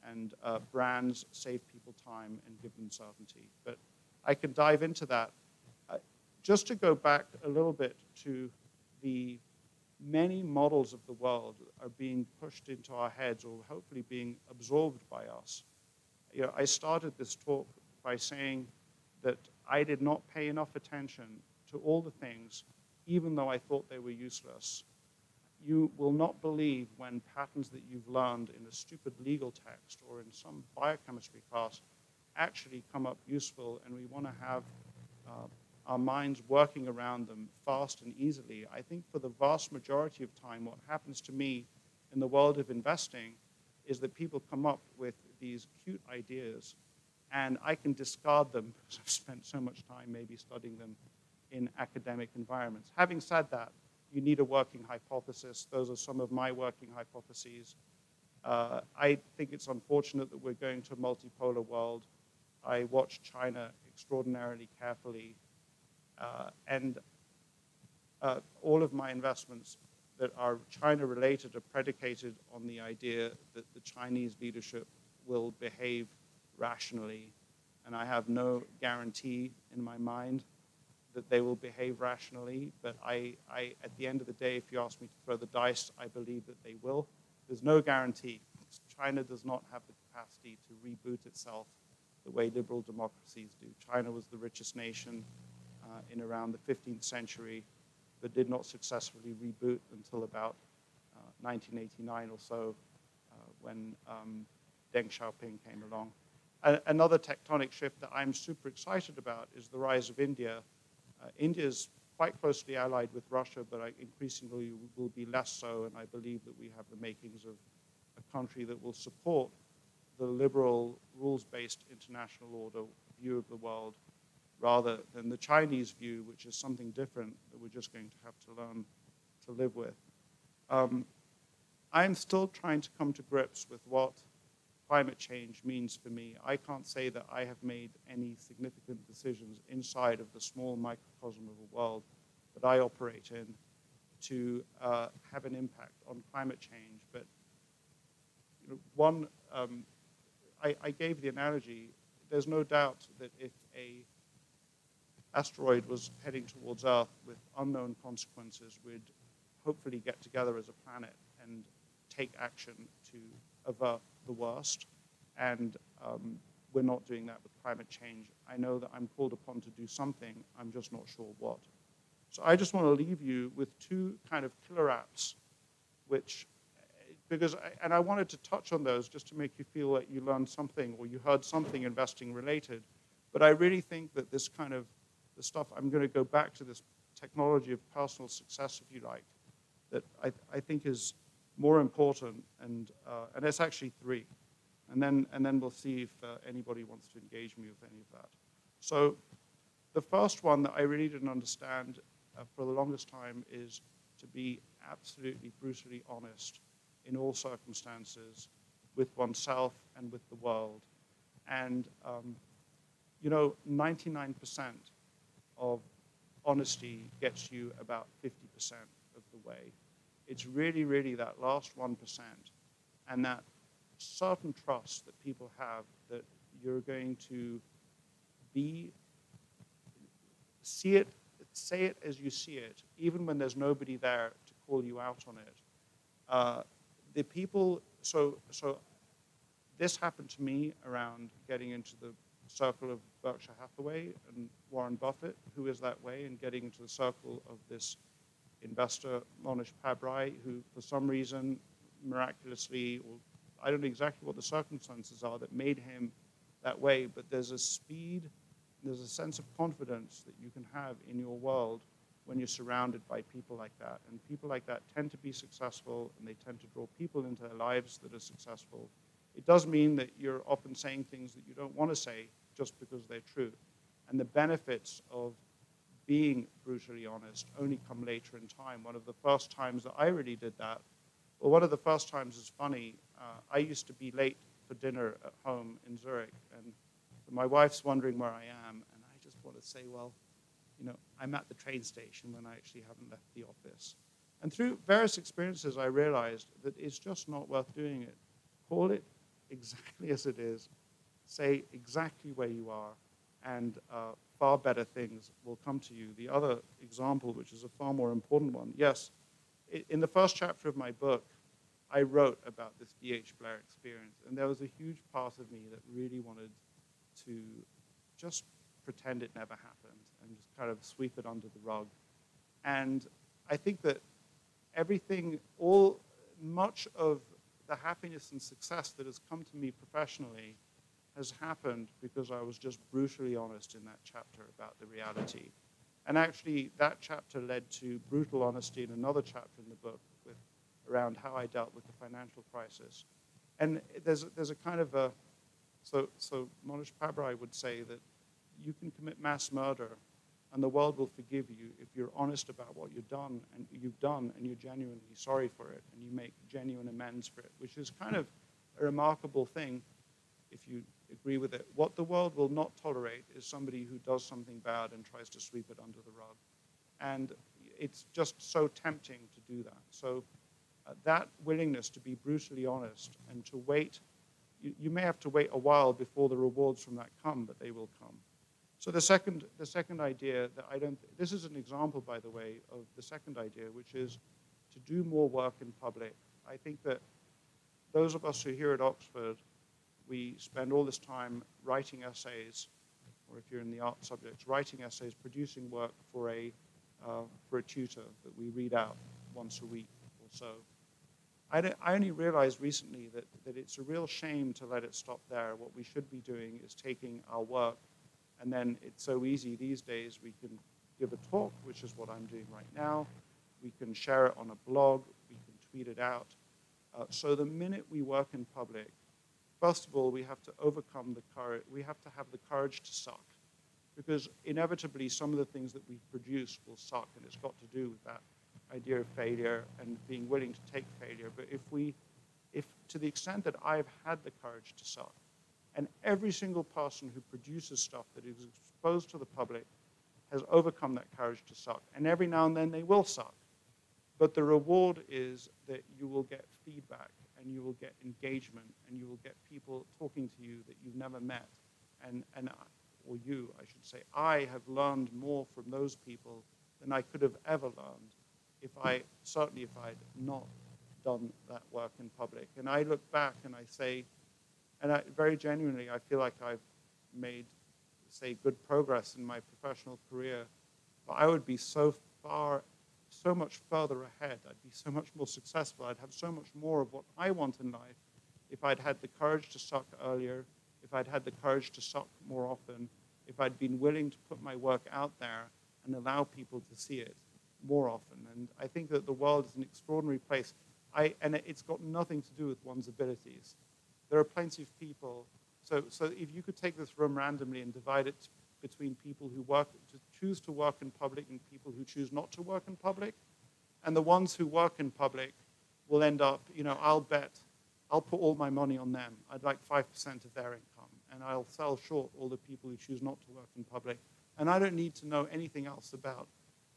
And uh, brands save people time and give them certainty. But I can dive into that. Uh, just to go back a little bit to the many models of the world are being pushed into our heads or hopefully being absorbed by us. You know, I started this talk by saying that I did not pay enough attention to all the things, even though I thought they were useless. You will not believe when patterns that you've learned in a stupid legal text or in some biochemistry class actually come up useful, and we want to have uh, our minds working around them fast and easily. I think for the vast majority of time, what happens to me in the world of investing is that people come up with these cute ideas and I can discard them because I've spent so much time maybe studying them in academic environments. Having said that, you need a working hypothesis. Those are some of my working hypotheses. Uh, I think it's unfortunate that we're going to a multipolar world. I watch China extraordinarily carefully. Uh, and uh, all of my investments that are China related are predicated on the idea that the Chinese leadership will behave rationally. And I have no guarantee in my mind that they will behave rationally. But I, I, at the end of the day, if you ask me to throw the dice, I believe that they will. There's no guarantee. China does not have the capacity to reboot itself the way liberal democracies do. China was the richest nation uh, in around the 15th century, but did not successfully reboot until about uh, 1989 or so, uh, when um, Deng Xiaoping came along another tectonic shift that I'm super excited about is the rise of India. Uh, India is quite closely allied with Russia, but I, increasingly will be less so, and I believe that we have the makings of a country that will support the liberal, rules-based international order view of the world rather than the Chinese view, which is something different that we're just going to have to learn to live with. Um, I'm still trying to come to grips with what climate change means for me. I can't say that I have made any significant decisions inside of the small microcosm of a world that I operate in to uh, have an impact on climate change. But you know, one, um, I, I gave the analogy, there's no doubt that if a asteroid was heading towards Earth with unknown consequences, we'd hopefully get together as a planet and take action to avert the worst, and um, we're not doing that with climate change. I know that I'm called upon to do something, I'm just not sure what. So I just want to leave you with two kind of killer apps, which, because, I, and I wanted to touch on those just to make you feel that you learned something or you heard something investing related. But I really think that this kind of, the stuff, I'm going to go back to this technology of personal success, if you like, that I, I think is more important, and, uh, and it's actually three. And then, and then we'll see if uh, anybody wants to engage me with any of that. So the first one that I really didn't understand uh, for the longest time is to be absolutely brutally honest in all circumstances with oneself and with the world. And, um, you know, 99% of honesty gets you about 50% of the way. It's really, really that last 1% and that certain trust that people have that you're going to be, see it, say it as you see it, even when there's nobody there to call you out on it. Uh, the people, so, so this happened to me around getting into the circle of Berkshire Hathaway and Warren Buffett, who is that way, and getting into the circle of this investor Mohnish Pabrai, who for some reason, miraculously, or I don't know exactly what the circumstances are that made him that way, but there's a speed there's a sense of confidence that you can have in your world when you're surrounded by people like that. And people like that tend to be successful and they tend to draw people into their lives that are successful. It does mean that you're often saying things that you don't want to say just because they're true. And the benefits of being brutally honest only come later in time. One of the first times that I really did that, well, one of the first times is funny. Uh, I used to be late for dinner at home in Zurich, and my wife's wondering where I am, and I just want to say, well, you know, I'm at the train station when I actually haven't left the office. And through various experiences, I realized that it's just not worth doing it. Call it exactly as it is, say exactly where you are, and uh, far better things will come to you. The other example, which is a far more important one, yes, in the first chapter of my book, I wrote about this D.H. Blair experience, and there was a huge part of me that really wanted to just pretend it never happened and just kind of sweep it under the rug. And I think that everything, all, much of the happiness and success that has come to me professionally has happened because I was just brutally honest in that chapter about the reality. And actually, that chapter led to brutal honesty in another chapter in the book with, around how I dealt with the financial crisis. And there's, there's a kind of a, so, so Mohnish Pabrai would say that you can commit mass murder and the world will forgive you if you're honest about what you've done and you've done and you're genuinely sorry for it and you make genuine amends for it, which is kind of a remarkable thing if you agree with it. What the world will not tolerate is somebody who does something bad and tries to sweep it under the rug. And it's just so tempting to do that. So uh, that willingness to be brutally honest and to wait, you, you may have to wait a while before the rewards from that come, but they will come. So the second, the second idea that I don't, this is an example, by the way, of the second idea, which is to do more work in public. I think that those of us who are here at Oxford, we spend all this time writing essays, or if you're in the art subjects, writing essays, producing work for a, uh, for a tutor that we read out once a week or so. I, I only realized recently that, that it's a real shame to let it stop there. What we should be doing is taking our work and then it's so easy these days, we can give a talk, which is what I'm doing right now. We can share it on a blog. We can tweet it out. Uh, so the minute we work in public, first of all, we have to overcome the courage. We have to have the courage to suck. Because inevitably, some of the things that we produce will suck, and it's got to do with that idea of failure and being willing to take failure. But if we, if to the extent that I've had the courage to suck, and every single person who produces stuff that is exposed to the public has overcome that courage to suck. And every now and then they will suck. But the reward is that you will get feedback and you will get engagement and you will get people talking to you that you've never met. And, and or you, I should say, I have learned more from those people than I could have ever learned if I, certainly if I'd not done that work in public. And I look back and I say, and I, very genuinely, I feel like I've made, say, good progress in my professional career. But I would be so far, so much further ahead. I'd be so much more successful. I'd have so much more of what I want in life if I'd had the courage to suck earlier, if I'd had the courage to suck more often, if I'd been willing to put my work out there and allow people to see it more often. And I think that the world is an extraordinary place. I, and it's got nothing to do with one's abilities there are plenty of people. So, so if you could take this room randomly and divide it between people who work, to choose to work in public and people who choose not to work in public, and the ones who work in public will end up, you know, I'll bet, I'll put all my money on them. I'd like 5% of their income, and I'll sell short all the people who choose not to work in public. And I don't need to know anything else about,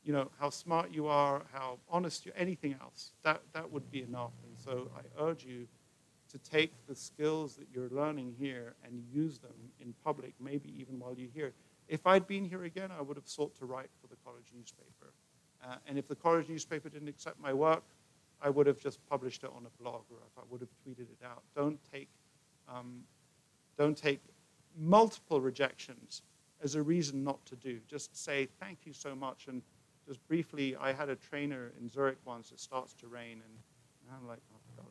you know, how smart you are, how honest you, anything else. That, that would be enough. And so I urge you to take the skills that you're learning here and use them in public, maybe even while you're here. If I'd been here again, I would have sought to write for the college newspaper. Uh, and if the college newspaper didn't accept my work, I would have just published it on a blog or I would have tweeted it out. Don't take, um, don't take multiple rejections as a reason not to do. Just say, thank you so much. And just briefly, I had a trainer in Zurich once, it starts to rain, and I'm like,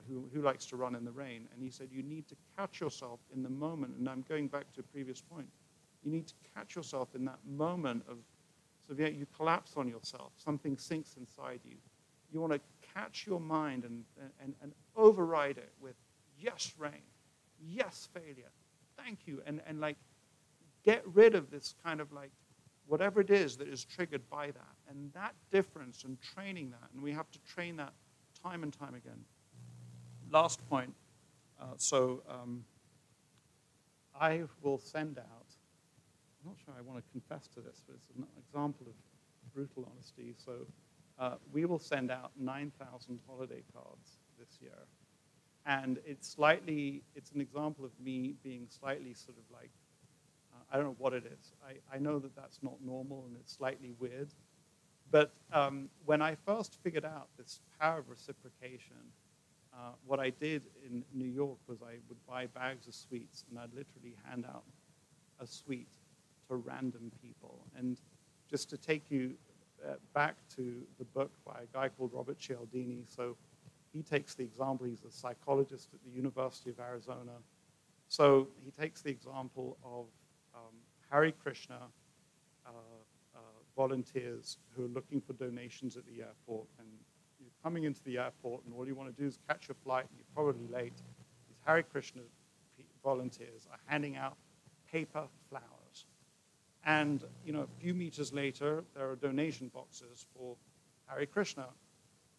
who, who likes to run in the rain. And he said, you need to catch yourself in the moment. And I'm going back to a previous point. You need to catch yourself in that moment of, so yeah, you collapse on yourself, something sinks inside you. You want to catch your mind and, and, and override it with, yes, rain, yes, failure, thank you, and, and like get rid of this kind of like whatever it is that is triggered by that. And that difference and training that, and we have to train that time and time again. Last point. Uh, so um, I will send out, I'm not sure I want to confess to this, but it's an example of brutal honesty. So uh, we will send out 9,000 holiday cards this year. And it's slightly, it's an example of me being slightly sort of like, uh, I don't know what it is. I, I know that that's not normal and it's slightly weird. But um, when I first figured out this power of reciprocation, uh, what I did in New York was I would buy bags of sweets and I'd literally hand out a sweet to random people. And just to take you uh, back to the book by a guy called Robert Cialdini, so he takes the example, he's a psychologist at the University of Arizona. So he takes the example of um, Hare Krishna uh, uh, volunteers who are looking for donations at the airport. And you're coming into the airport, and all you want to do is catch a flight, and you're probably late. These Hare Krishna volunteers are handing out paper flowers. And you know, a few meters later, there are donation boxes for Hare Krishna.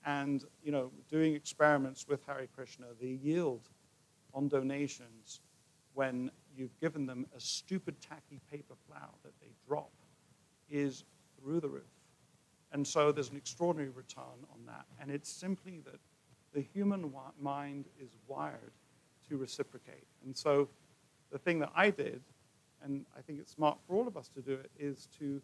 And you know, doing experiments with Hare Krishna, the yield on donations when you've given them a stupid tacky paper flower that they drop is through the roof. And so there's an extraordinary return on that. And it's simply that the human mind is wired to reciprocate. And so the thing that I did, and I think it's smart for all of us to do it, is to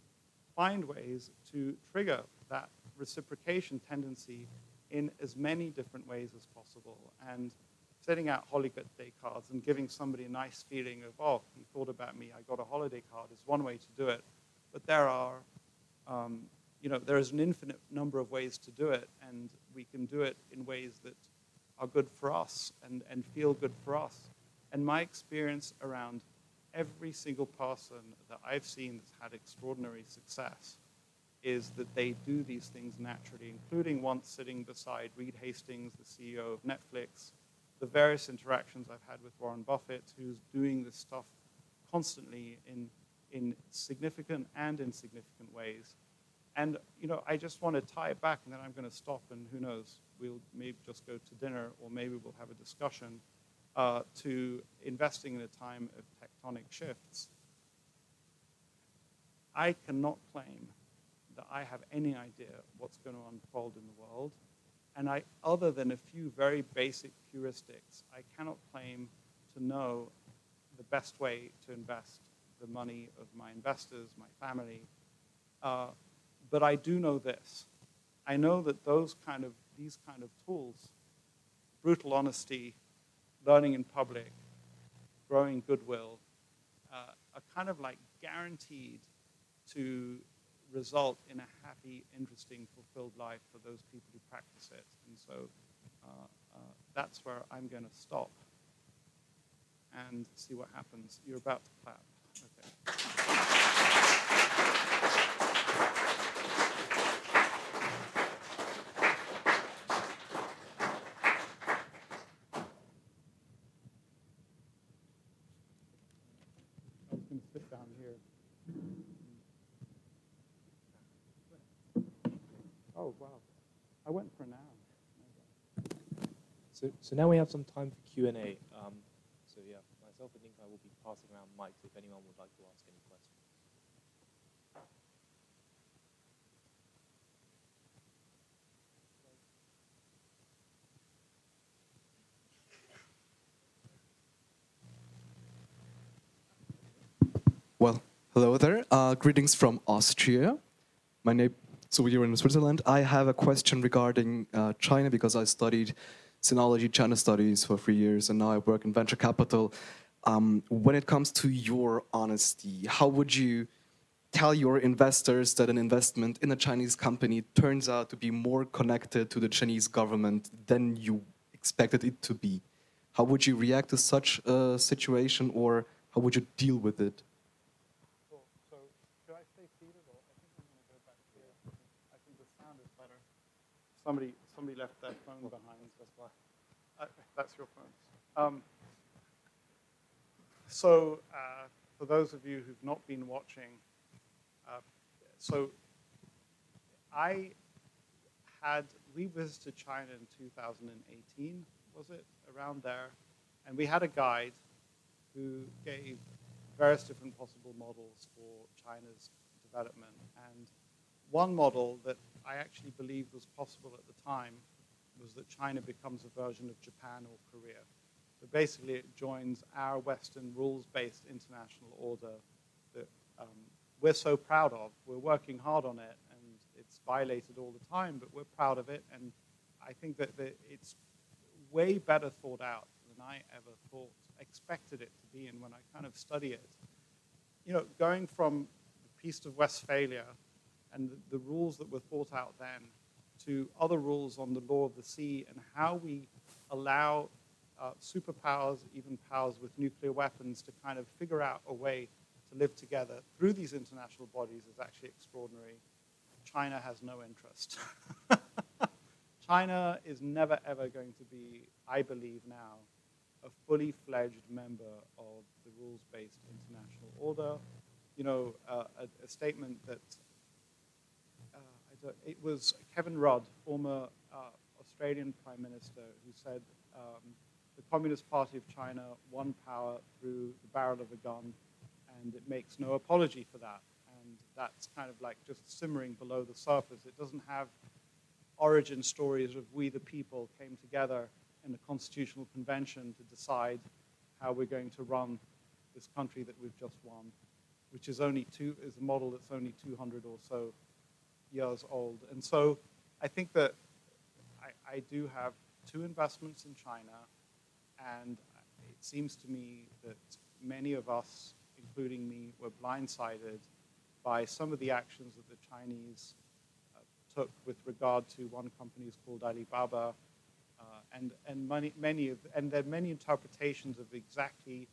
find ways to trigger that reciprocation tendency in as many different ways as possible. And setting out holiday cards and giving somebody a nice feeling of, oh, he thought about me, I got a holiday card is one way to do it. But there are, um, you know, there is an infinite number of ways to do it, and we can do it in ways that are good for us and, and feel good for us. And my experience around every single person that I've seen that's had extraordinary success is that they do these things naturally, including once sitting beside Reed Hastings, the CEO of Netflix, the various interactions I've had with Warren Buffett, who's doing this stuff constantly in, in significant and insignificant ways. And you know, I just want to tie it back, and then I'm going to stop, and who knows, we'll maybe just go to dinner, or maybe we'll have a discussion uh, to investing in a time of tectonic shifts. I cannot claim that I have any idea what's going to unfold in the world. And I, other than a few very basic heuristics, I cannot claim to know the best way to invest the money of my investors, my family. Uh, but I do know this. I know that those kind of, these kind of tools, brutal honesty, learning in public, growing goodwill, uh, are kind of like guaranteed to result in a happy, interesting, fulfilled life for those people who practice it. And so uh, uh, that's where I'm going to stop and see what happens. You're about to clap. Okay. I was going to sit down here. Oh, wow. I went for an hour. So, so now we have some time for Q&A. Um, so yeah, myself and Ninkai will be passing around mics if anyone would like to ask any questions. Well, hello there. Uh, greetings from Austria. My name, so we're in Switzerland. I have a question regarding uh, China because I studied Sinology China studies for three years and now I work in venture capital. Um, when it comes to your honesty, how would you tell your investors that an investment in a Chinese company turns out to be more connected to the Chinese government than you expected it to be? How would you react to such a situation or how would you deal with it? Somebody somebody left their phone behind. That's why. Uh, that's your phone. Um, so, uh, for those of you who've not been watching, uh, so I had we visited China in 2018, was it around there, and we had a guide who gave various different possible models for China's development. And one model that I actually believed was possible at the time was that China becomes a version of Japan or Korea. So basically, it joins our Western rules-based international order that um, we're so proud of. We're working hard on it, and it's violated all the time, but we're proud of it. And I think that it's way better thought out than I ever thought, expected it to be. And when I kind of study it, you know, going from the Peace of Westphalia and the, the rules that were thought out then to other rules on the law of the sea and how we allow uh, superpowers, even powers with nuclear weapons, to kind of figure out a way to live together through these international bodies is actually extraordinary. China has no interest. China is never ever going to be, I believe now, a fully fledged member of the rules-based international order. You know, uh, a, a, statement that it was Kevin Rudd, former uh, Australian Prime Minister, who said um, the Communist Party of China won power through the barrel of a gun, and it makes no apology for that. And that's kind of like just simmering below the surface. It doesn't have origin stories of we the people came together in a constitutional convention to decide how we're going to run this country that we've just won, which is only two is a model that's only 200 or so years old. And so I think that I, I do have two investments in China, and it seems to me that many of us, including me, were blindsided by some of the actions that the Chinese uh, took with regard to one company called Alibaba, uh, and and many many of and there are many interpretations of exactly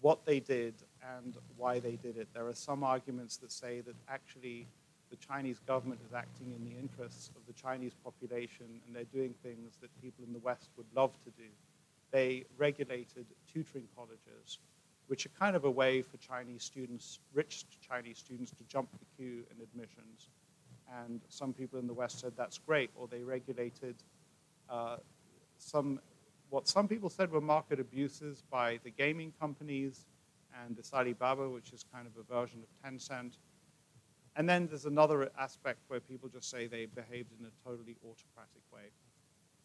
what they did and why they did it. There are some arguments that say that actually the Chinese government is acting in the interests of the Chinese population and they're doing things that people in the West would love to do. They regulated tutoring colleges, which are kind of a way for Chinese students, rich Chinese students, to jump the queue in admissions. And some people in the West said that's great, or they regulated uh, some, what some people said were market abuses by the gaming companies and this Alibaba, which is kind of a version of Tencent. And then there's another aspect where people just say they behaved in a totally autocratic way.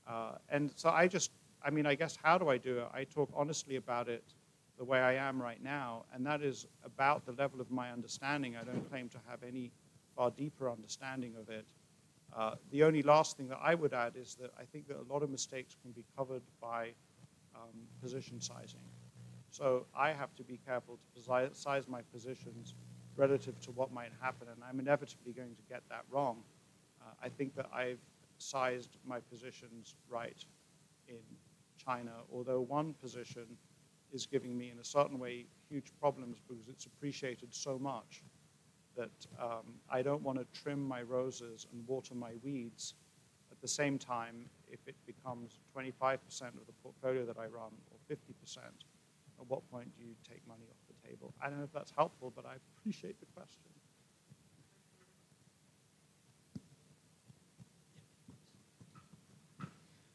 Uh, and so I just, I mean, I guess how do I do it? I talk honestly about it the way I am right now, and that is about the level of my understanding. I don't claim to have any far deeper understanding of it. Uh, the only last thing that I would add is that I think that a lot of mistakes can be covered by um, position sizing. So I have to be careful to size my positions relative to what might happen, and I'm inevitably going to get that wrong. Uh, I think that I've sized my positions right in China, although one position is giving me, in a certain way, huge problems because it's appreciated so much that um, I don't want to trim my roses and water my weeds. At the same time, if it becomes 25% of the portfolio that I run or 50%, at what point do you take money off table? I don't know if that's helpful, but I appreciate the question.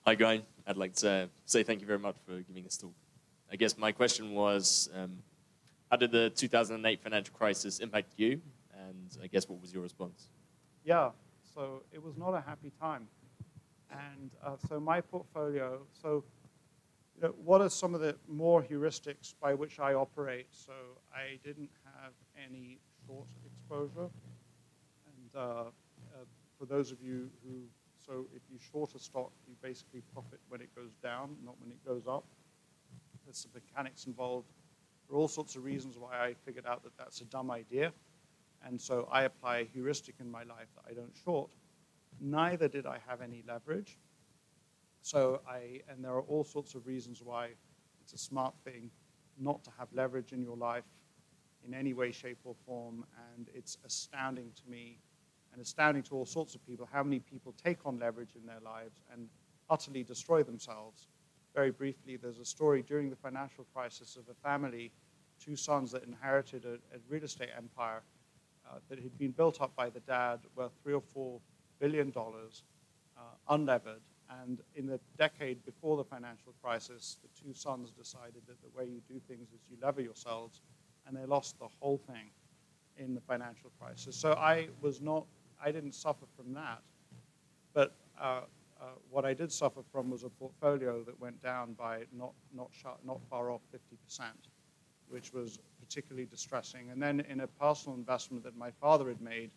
Hi, Guy. I'd like to say thank you very much for giving this talk. I guess my question was, um, how did the 2008 financial crisis impact you and I guess what was your response? Yeah, so it was not a happy time. And uh, so my portfolio, so you know, what are some of the more heuristics by which I operate? So I didn't have any short exposure. And uh, uh, for those of you who, so if you short a stock, you basically profit when it goes down, not when it goes up. There's some mechanics involved. There are all sorts of reasons why I figured out that that's a dumb idea. And so I apply a heuristic in my life that I don't short. Neither did I have any leverage. So I, and there are all sorts of reasons why it's a smart thing not to have leverage in your life in any way, shape, or form. And it's astounding to me and astounding to all sorts of people how many people take on leverage in their lives and utterly destroy themselves. Very briefly, there's a story during the financial crisis of a family, two sons that inherited a, a real estate empire uh, that had been built up by the dad worth three or four billion dollars, uh, unlevered. And in the decade before the financial crisis, the two sons decided that the way you do things is you lever yourselves, and they lost the whole thing in the financial crisis. So I was not, I didn't suffer from that, but uh, uh, what I did suffer from was a portfolio that went down by not, not, not far off 50%, which was particularly distressing. And then in a personal investment that my father had made,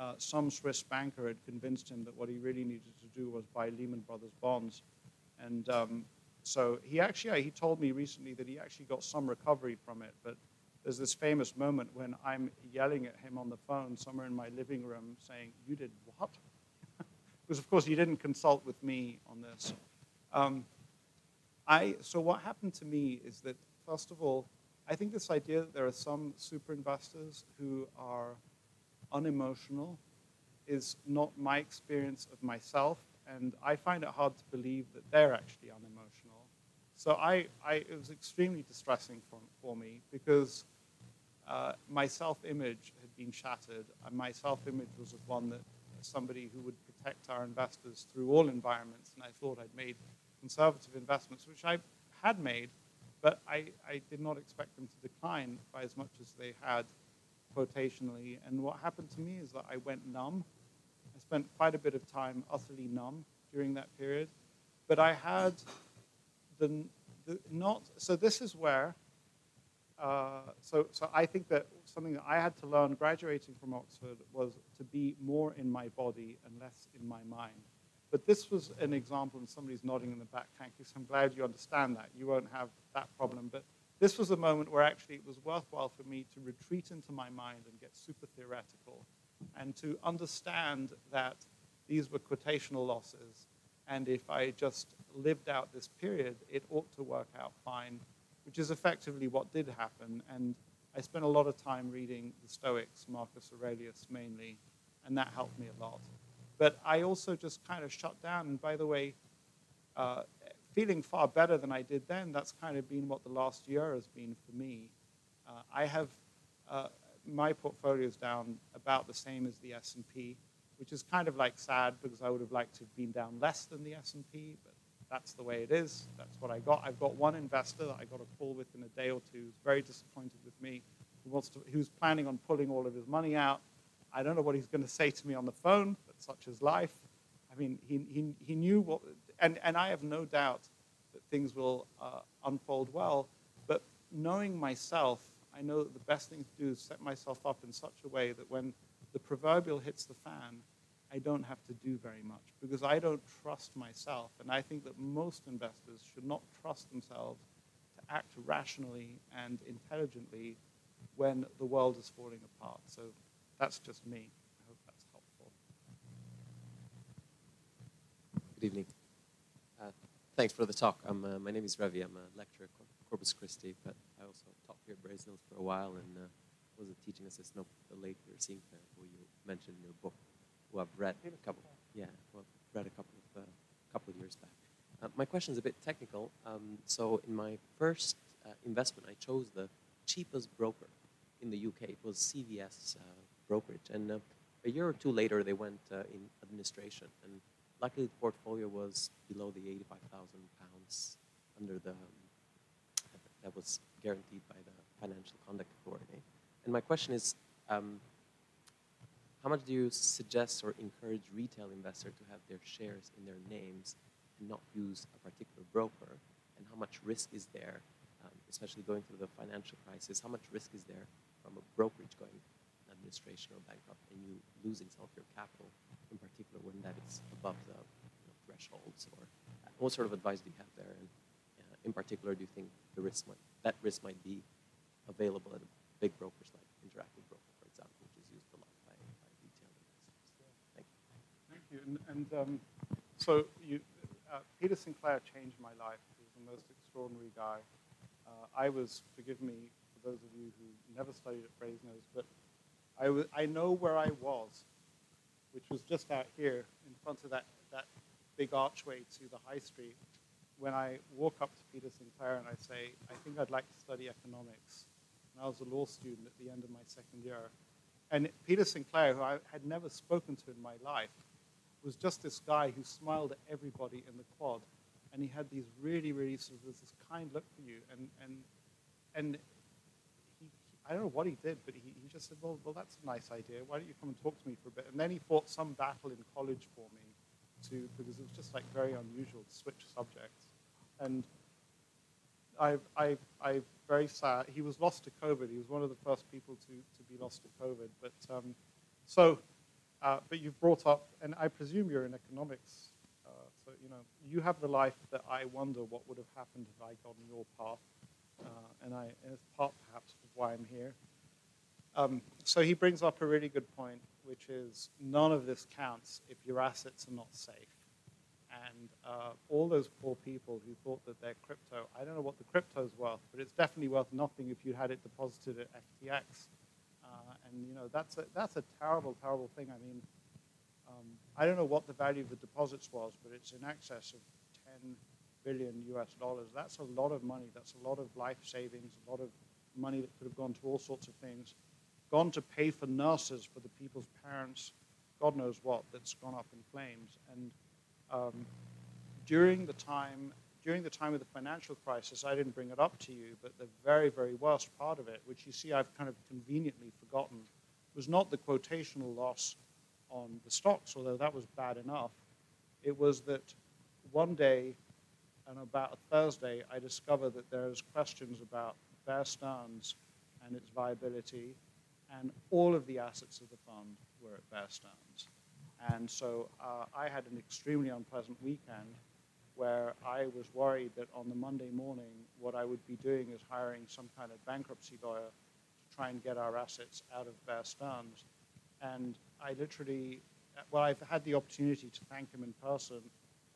uh, some Swiss banker had convinced him that what he really needed to do was buy Lehman Brothers bonds. And um, so he actually, he told me recently that he actually got some recovery from it, but there's this famous moment when I'm yelling at him on the phone somewhere in my living room saying, you did what? because of course he didn't consult with me on this. Um, I, so what happened to me is that, first of all, I think this idea that there are some super investors who are unemotional is not my experience of myself, and I find it hard to believe that they're actually unemotional. So I, I it was extremely distressing for, for me because uh, my self-image had been shattered, and my self-image was of one that somebody who would protect our investors through all environments, and I thought I'd made conservative investments, which I had made, but I, I did not expect them to decline by as much as they had quotationally. And what happened to me is that I went numb. I spent quite a bit of time utterly numb during that period. But I had the, the not, so this is where, uh, so, so I think that something that I had to learn graduating from Oxford was to be more in my body and less in my mind. But this was an example, and somebody's nodding in the back, thank you, so I'm glad you understand that. You won't have that problem. But this was a moment where actually it was worthwhile for me to retreat into my mind and get super theoretical and to understand that these were quotational losses. And if I just lived out this period, it ought to work out fine, which is effectively what did happen. And I spent a lot of time reading the Stoics, Marcus Aurelius mainly, and that helped me a lot. But I also just kind of shut down. And by the way, uh, feeling far better than I did then, that's kind of been what the last year has been for me. Uh, I have, uh, my portfolio is down about the same as the S&P, which is kind of like sad because I would have liked to have been down less than the S&P, but that's the way it is. That's what I got. I've got one investor that I got a call with in a day or two who's very disappointed with me, who wants to, who's planning on pulling all of his money out. I don't know what he's going to say to me on the phone, but such is life. I mean, he, he, he knew what, and, and I have no doubt that things will uh, unfold well. But knowing myself, I know that the best thing to do is set myself up in such a way that when the proverbial hits the fan, I don't have to do very much because I don't trust myself. And I think that most investors should not trust themselves to act rationally and intelligently when the world is falling apart. So that's just me. I hope that's helpful. Good evening. Uh, thanks for the talk. I'm, uh, my name is Ravi. I'm a lecturer at Corpus Christi, but I also taught here at Brasenose for a while and uh, was a teaching assistant of the late Geertsen, who you mentioned in your book, who I've read a couple, yeah, I've read a couple of, uh, couple of years back. Uh, my question is a bit technical. Um, so in my first uh, investment, I chose the cheapest broker in the UK. It was SVS brokerage. And uh, a year or two later, they went uh, in administration. And luckily, the portfolio was below the 85,000 pounds under the um, that was guaranteed by the Financial Conduct Authority. And my question is, um, how much do you suggest or encourage retail investors to have their shares in their names and not use a particular broker? And how much risk is there, um, especially going through the financial crisis, how much risk is there from a brokerage going administration or bankrupt and you losing some of your capital, in particular when that is above the you know, thresholds? Or uh, what sort of advice do you have there? And uh, in particular, do you think the risk might, that risk might be available at big brokers like Interactive Broker, for example, which is used a lot by, by retail investors? Thank you. Thank you. And, and um, so you, uh, Peter Sinclair changed my life. He was the most extraordinary guy. Uh, I was, forgive me for those of you who never studied at Brasenose, but I, I know where I was which was just out here in front of that, that big archway to the high street, when I walk up to Peter Sinclair and I say, I think I'd like to study economics. And I was a law student at the end of my second year. And Peter Sinclair, who I had never spoken to in my life, was just this guy who smiled at everybody in the quad. And he had these really, really sort of this kind look for you. And, and, and I don't know what he did, but he, he just said, well, well, that's a nice idea. Why don't you come and talk to me for a bit? And then he fought some battle in college for me to, because it was just like very unusual to switch subjects. And I, I, I very sad. He was lost to COVID. He was one of the first people to, to be lost to COVID. But um, so, uh, but you've brought up, and I presume you're in economics. Uh, so you know, you have the life that I wonder what would have happened if I got on your path, and I, it's part perhaps of why I'm here. Um, so he brings up a really good point, which is none of this counts if your assets are not safe and uh, all those poor people who thought that their crypto, I don't know what the crypto's worth, but it's definitely worth nothing if you had it deposited at FTX. Uh, and you know that's a, that's a terrible, terrible thing. I mean, um, I don't know what the value of the deposits was, but it's in excess of 10 billion US dollars. That's a lot of money. That's a lot of life savings, a lot of money that could have gone to all sorts of things, gone to pay for nurses for the people's parents, God knows what, that's gone up in flames. And um, during the time during the time of the financial crisis, I didn't bring it up to you, but the very, very worst part of it, which you see I've kind of conveniently forgotten, was not the quotational loss on the stocks, although that was bad enough. It was that one day, and about Thursday, I discovered that there's questions about Bear Stearns and its viability, and all of the assets of the fund were at Bear Stearns. And so uh, I had an extremely unpleasant weekend where I was worried that on the Monday morning, what I would be doing is hiring some kind of bankruptcy lawyer to try and get our assets out of Bear Stearns. And I literally, well, I've had the opportunity to thank him in person.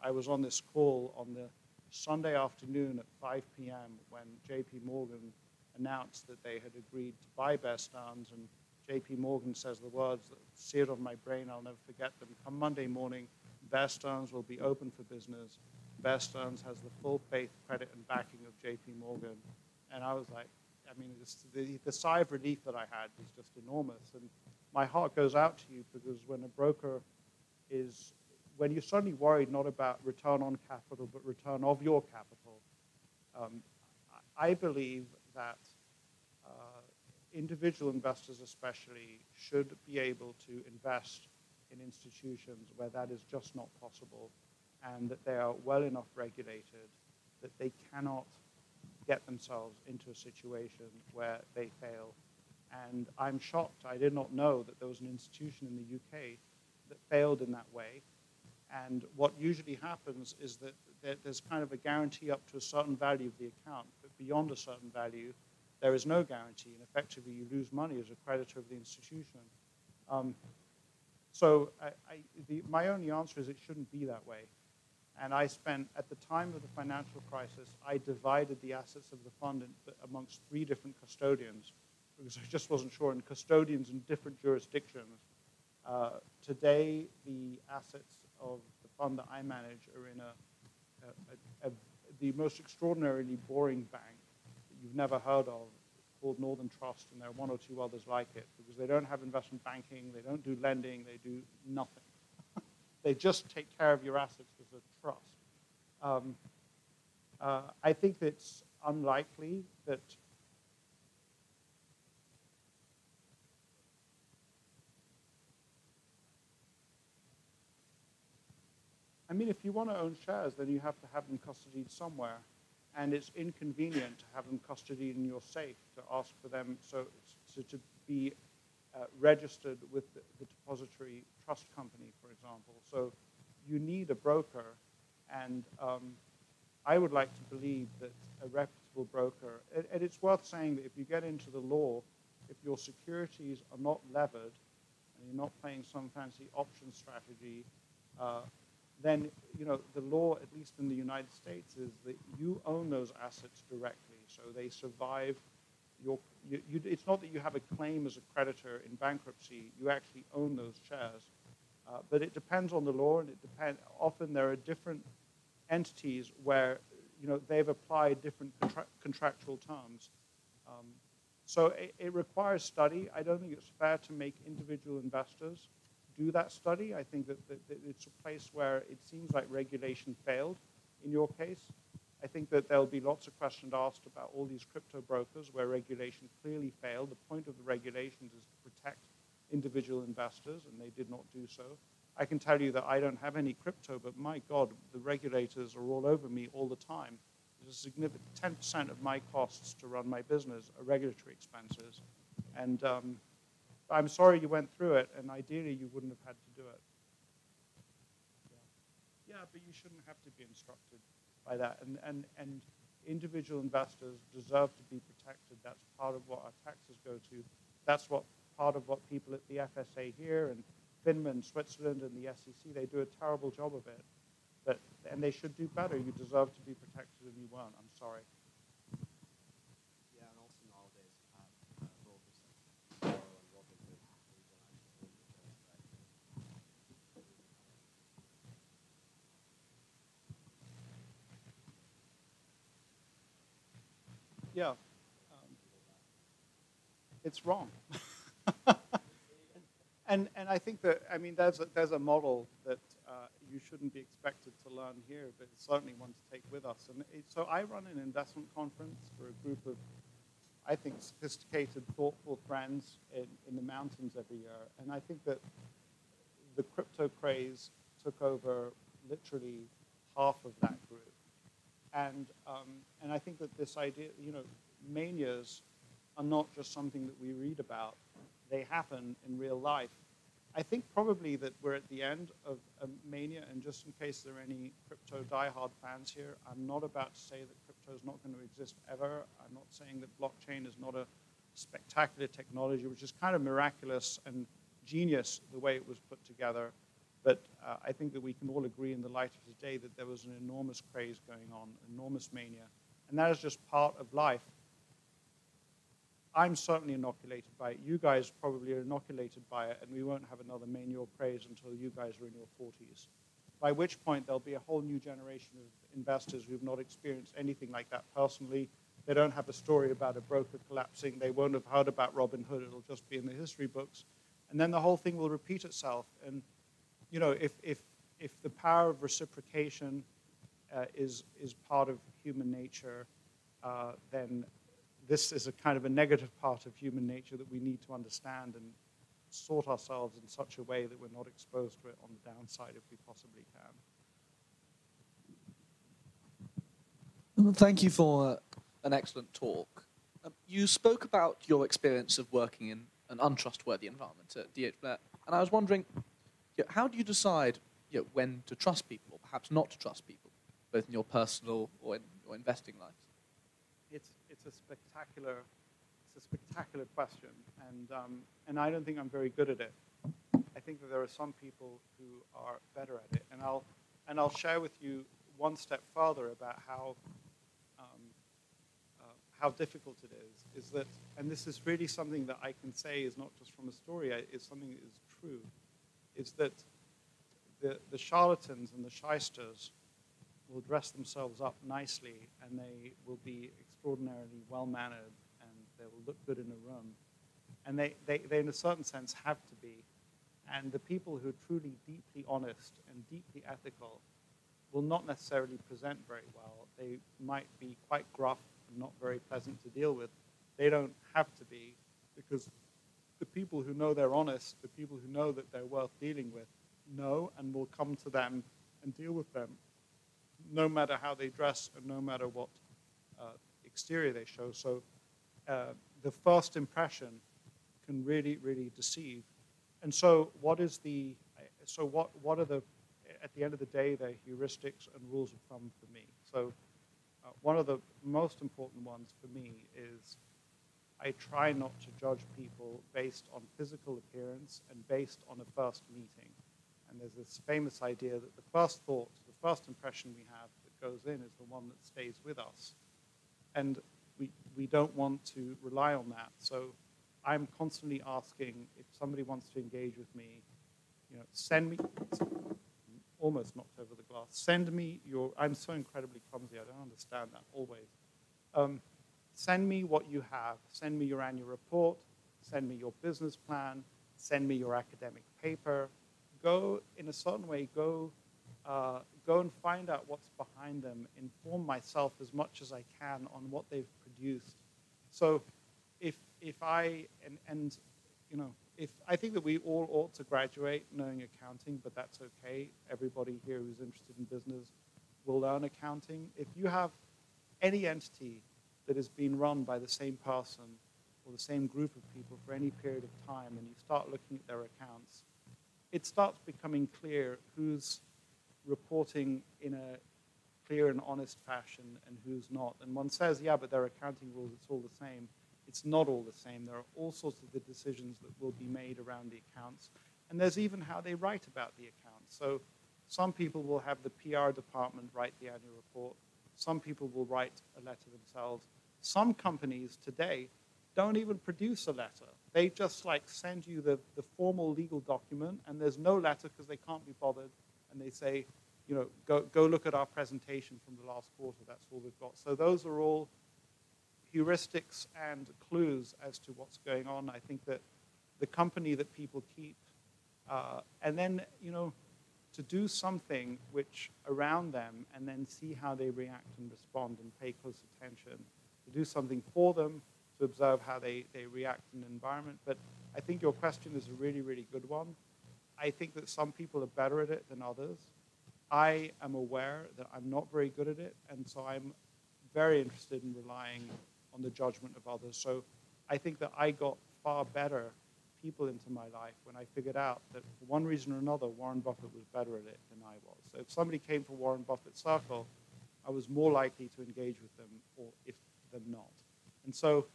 I was on this call on the Sunday afternoon at 5 p.m. when JP Morgan announced that they had agreed to buy Bear Stearns and J.P. Morgan says the words that seared on my brain, I'll never forget them. Come Monday morning, Bear Stearns will be open for business. Bear Stearns has the full faith, credit, and backing of J.P. Morgan. And I was like, I mean, the, the sigh of relief that I had was just enormous. And my heart goes out to you because when a broker is, when you're suddenly worried not about return on capital, but return of your capital, um, I believe that individual investors especially should be able to invest in institutions where that is just not possible and that they are well enough regulated that they cannot get themselves into a situation where they fail. And I'm shocked. I did not know that there was an institution in the UK that failed in that way. And what usually happens is that there's kind of a guarantee up to a certain value of the account, but beyond a certain value, there is no guarantee, and effectively you lose money as a creditor of the institution. Um, so I, I, the, my only answer is it shouldn't be that way. And I spent, at the time of the financial crisis, I divided the assets of the fund in, amongst three different custodians because I just wasn't sure, and custodians in different jurisdictions. Uh, today, the assets of the fund that I manage are in a, a, a, the most extraordinarily boring bank that you've never heard of called Northern Trust, and there are one or two others like it because they don't have investment banking, they don't do lending, they do nothing. they just take care of your assets as a trust. Um, uh, I think it's unlikely that I mean, if you want to own shares, then you have to have them custodied somewhere and it's inconvenient to have them custodied in your safe to ask for them so, so to be uh, registered with the, the, depository trust company, for example. So you need a broker, and um, I would like to believe that a reputable broker, and, and it's worth saying that if you get into the law, if your securities are not levered, and you're not playing some fancy option strategy, uh, then you know the law, at least in the United States, is that you own those assets directly, so they survive. Your, you, you, it's not that you have a claim as a creditor in bankruptcy; you actually own those shares, Uh, but it depends on the law, and it depend. Often there are different entities where you know they've applied different contra- contractual terms. Um, so it, it, requires study. I don't think it's fair to make individual investors do that study. I think that, that, that it's a place where it seems like regulation failed in your case. I think that there'll be lots of questions asked about all these crypto brokers where regulation clearly failed. The point of the regulations is to protect individual investors, and they did not do so. I can tell you that I don't have any crypto, but my God, the regulators are all over me all the time. There's a significant 10% of my costs to run my business are regulatory expenses. And um, I'm sorry you went through it, and ideally you wouldn't have had to do it. Yeah, yeah but you shouldn't have to be instructed by that. And, and, and individual investors deserve to be protected. That's part of what our taxes go to. That's what part of what people at the FSA here and FINMA, Switzerland, and the SEC, they do a terrible job of it. But, and they should do better. You deserve to be protected, and you won't. I'm sorry. Yeah, and also nowadays, uh, brokers like and Robinhood, Yeah. Um, it's wrong. and, and I think that, I mean, there's a, there's a model that uh, you shouldn't be expected to learn here, but it's certainly one to take with us. And it, so I run an investment conference for a group of, I think, sophisticated, thoughtful friends in, in the mountains every year. And I think that the crypto craze took over literally half of that group. And, um, and I think that this idea, you know, manias are not just something that we read about. They happen in real life. I think probably that we're at the end of a mania, and just in case there are any crypto diehard fans here, I'm not about to say that crypto is not going to exist ever. I'm not saying that blockchain is not a spectacular technology, which is kind of miraculous and genius the way it was put together. But uh, I think that we can all agree in the light of today that there was an enormous craze going on, enormous mania. And that is just part of life. I'm certainly inoculated by it. You guys probably are inoculated by it, and we won't have another mania or craze until you guys are in your 40s. By which point, there'll be a whole new generation of investors who've not experienced anything like that personally. They don't have a story about a broker collapsing. They won't have heard about Robinhood. It'll just be in the history books. And then the whole thing will repeat itself. And, you know, if, if, if the power of reciprocation uh, is, is part of human nature, uh, then this is a kind of a negative part of human nature that we need to understand and sort ourselves in such a way that we're not exposed to it on the downside if we possibly can. Thank you for an excellent talk. Um, you spoke about your experience of working in an untrustworthy environment at DH Blair, and I was wondering, you know, how do you decide you know, when to trust people perhaps not to trust people, both in your personal or in your investing life? it's it's a spectacular it's a spectacular question, and um, and I don't think I'm very good at it. I think that there are some people who are better at it, and I'll and I'll share with you one step further about how um, uh, how difficult it is. Is that and this is really something that I can say is not just from a story; it's something that is true. Is that the the charlatans and the shysters will dress themselves up nicely and they will be extraordinarily well mannered and they will look good in a room. And they, they, they, in a certain sense, have to be. And the people who are truly deeply honest and deeply ethical will not necessarily present very well. They might be quite gruff and not very pleasant to deal with. They don't have to be because the people who know they're honest, the people who know that they're worth dealing with, know and will come to them and deal with them no matter how they dress and no matter what uh, exterior they show. So uh, the first impression can really, really deceive. And so what is the, so what, what are the, at the end of the day, the heuristics and rules of thumb for me? So uh, one of the most important ones for me is I try not to judge people based on physical appearance and based on a first meeting. And there's this famous idea that the first thought the first impression we have that goes in is the one that stays with us. And we, we don't want to rely on that. So I'm constantly asking if somebody wants to engage with me, you know, send me, almost knocked over the glass. Send me your, I'm so incredibly clumsy, I don't understand that always. Um, send me what you have. Send me your annual report. Send me your business plan. Send me your academic paper. Go, in a certain way, go, uh, go and find out what's behind them. Inform myself as much as I can on what they've produced. So if, if I, and, and you know, if I think that we all ought to graduate knowing accounting, but that's okay. Everybody here who's interested in business will learn accounting. If you have any entity that has been run by the same person or the same group of people for any period of time, and you start looking at their accounts, it starts becoming clear who's reporting in a clear and honest fashion and who's not. And one says, yeah, but their accounting rules, it's all the same. It's not all the same. There are all sorts of the decisions that will be made around the accounts. And there's even how they write about the accounts. So some people will have the PR department write the annual report. Some people will write a letter themselves. Some companies today don't even produce a letter. They just like send you the, the formal legal document and there's no letter because they can't be bothered. And they say, you know, go, go look at our presentation from the last quarter. That's all we've got. So those are all heuristics and clues as to what's going on. I think that the company that people keep, uh, and then, you know, to do something which around them and then see how they react and respond and pay close attention, to do something for them, to observe how they, they react in the environment. But I think your question is a really, really good one. I think that some people are better at it than others. I am aware that I'm not very good at it, and so I'm very interested in relying on the judgment of others. So I think that I got far better people into my life when I figured out that for one reason or another, Warren Buffett was better at it than I was. So if somebody came from Warren Buffett's circle, I was more likely to engage with them or if them not. And so,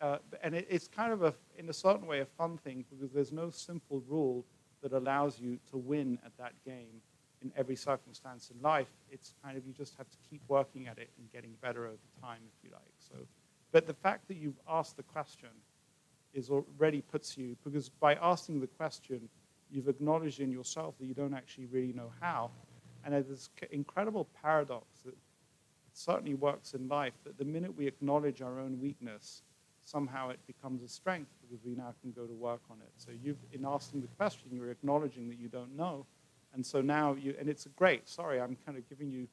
uh, and it, it's kind of a, in a certain way, a fun thing because there's no simple rule that allows you to win at that game in every circumstance in life. It's kind of, you just have to keep working at it and getting better over time, if you like. So but the fact that you've asked the question is already puts you, because by asking the question, you've acknowledged in yourself that you don't actually really know how. And there's this incredible paradox that certainly works in life, that the minute we acknowledge our own weakness, somehow it becomes a strength because we now can go to work on it. So you've, in asking the question, you're acknowledging that you don't know. And so now you, and it's a great, sorry, I'm kind of giving you,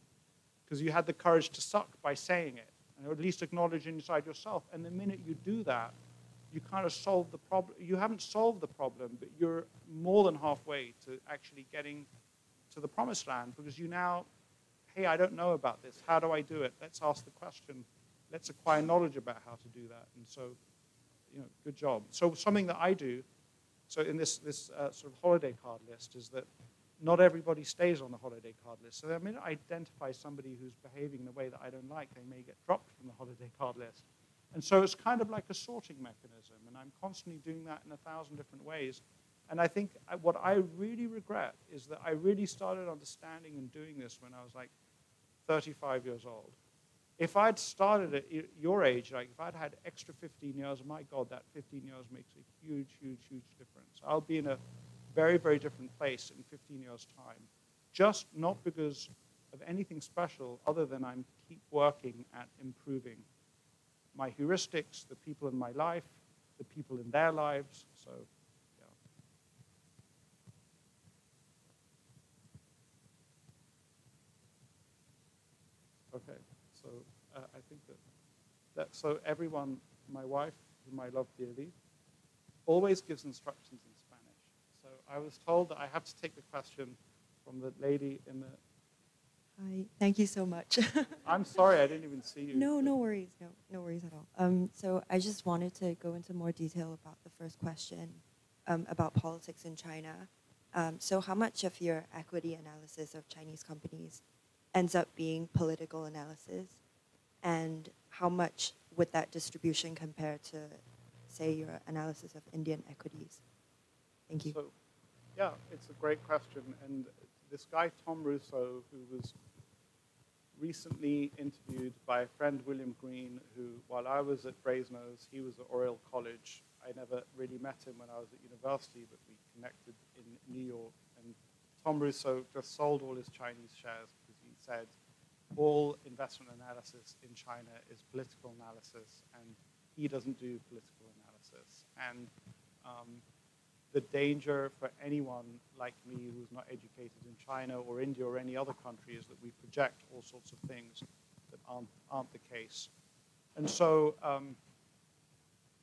because you had the courage to suck by saying it or at least acknowledge inside yourself. And the minute you do that, you kind of solve the problem. You haven't solved the problem, but you're more than halfway to actually getting to the promised land because you now, hey, I don't know about this. How do I do it? Let's ask the question. Let's acquire knowledge about how to do that. And so, you know, good job. So something that I do, so in this, this uh, sort of holiday card list is that not everybody stays on the holiday card list. So the minute I identify somebody who's behaving in a way that I don't like, they may get dropped from the holiday card list. And so it's kind of like a sorting mechanism, and I'm constantly doing that in a thousand different ways. And I think uh, what I really regret is that I really started understanding and doing this when I was like 35 years old. If I'd started at your age, like if I'd had extra 15 years, my God, that 15 years makes a huge, huge, huge difference. I'll be in a very, very different place in 15 years' time. Just not because of anything special other than I'm keep working at improving my heuristics, the people in my life, the people in their lives. So, yeah. Okay, so uh, I think that, that, so everyone, my wife, whom I love dearly, always gives instructions in Spanish. So I was told that I have to take the question from the lady in the. Hi, thank you so much. I'm sorry, I didn't even see you. No, no worries, no, no worries at all. Um, so I just wanted to go into more detail about the first question um, about politics in China. Um, so how much of your equity analysis of Chinese companies ends up being political analysis, and how much would that distribution compare to, say, your analysis of Indian equities? Thank you. So yeah, it's a great question. And this guy, Tom Russo, who was recently interviewed by a friend, William Green, who, while I was at Brasenose, he was at Oriel College. I never really met him when I was at university, but we connected in New York. And Tom Russo just sold all his Chinese shares because he said all investment analysis in China is political analysis, and he doesn't do political analysis. And um, the danger for anyone like me who's not educated in China or India or any other country is that we project all sorts of things that aren't, aren't the case. And so um,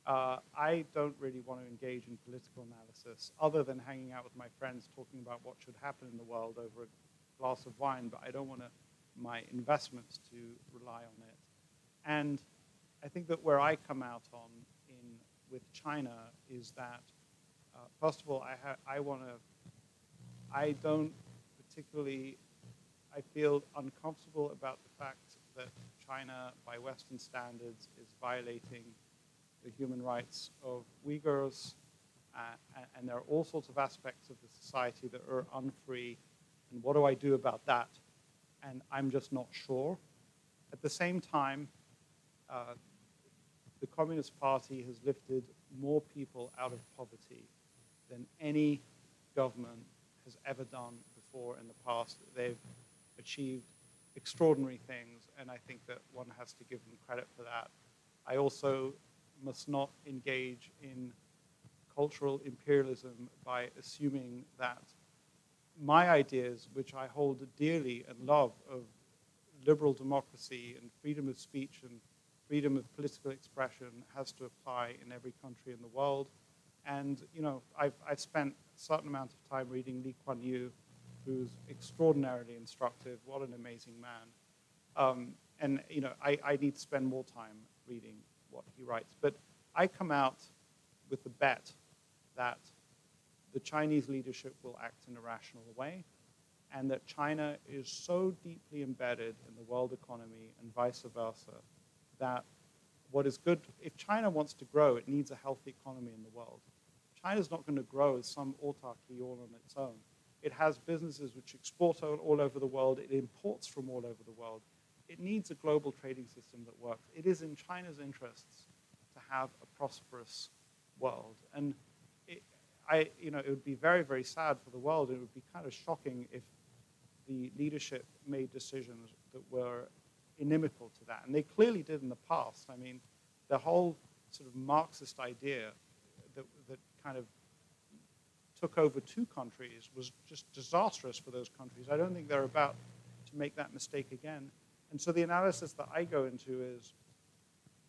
uh, I don't really want to engage in political analysis other than hanging out with my friends talking about what should happen in the world over a glass of wine, but I don't want to, my investments to rely on it. And I think that where I come out on in with China is that, first of all, I, ha- I want to, I don't particularly, I feel uncomfortable about the fact that China, by Western standards, is violating the human rights of Uyghurs, uh, and there are all sorts of aspects of the society that are unfree. And what do I do about that? And I'm just not sure. At the same time, uh, the Communist Party has lifted more people out of poverty than any government has ever done before in the past. They've achieved extraordinary things, and I think that one has to give them credit for that. I also must not engage in cultural imperialism by assuming that my ideas, which I hold dearly and love, of liberal democracy and freedom of speech and freedom of political expression has to apply in every country in the world. And, you know, I've, I've spent a certain amount of time reading Lee Kuan Yew, who's extraordinarily instructive. What an amazing man. Um, and, you know, I, I need to spend more time reading what he writes. But I come out with the bet that the Chinese leadership will act in a rational way and that China is so deeply embedded in the world economy and vice versa that what is good, if China wants to grow, it needs a healthy economy in the world. China's not going to grow as some autarky all on its own. It has businesses which export all over the world. It imports from all over the world. It needs a global trading system that works. It is in China's interests to have a prosperous world. And it, I, you know, it would be very, very sad for the world. It would be kind of shocking if the leadership made decisions that were inimical to that. And they clearly did in the past. I mean, the whole sort of Marxist idea that, that kind of took over two countries was just disastrous for those countries. I don't think they're about to make that mistake again. And so the analysis that I go into is,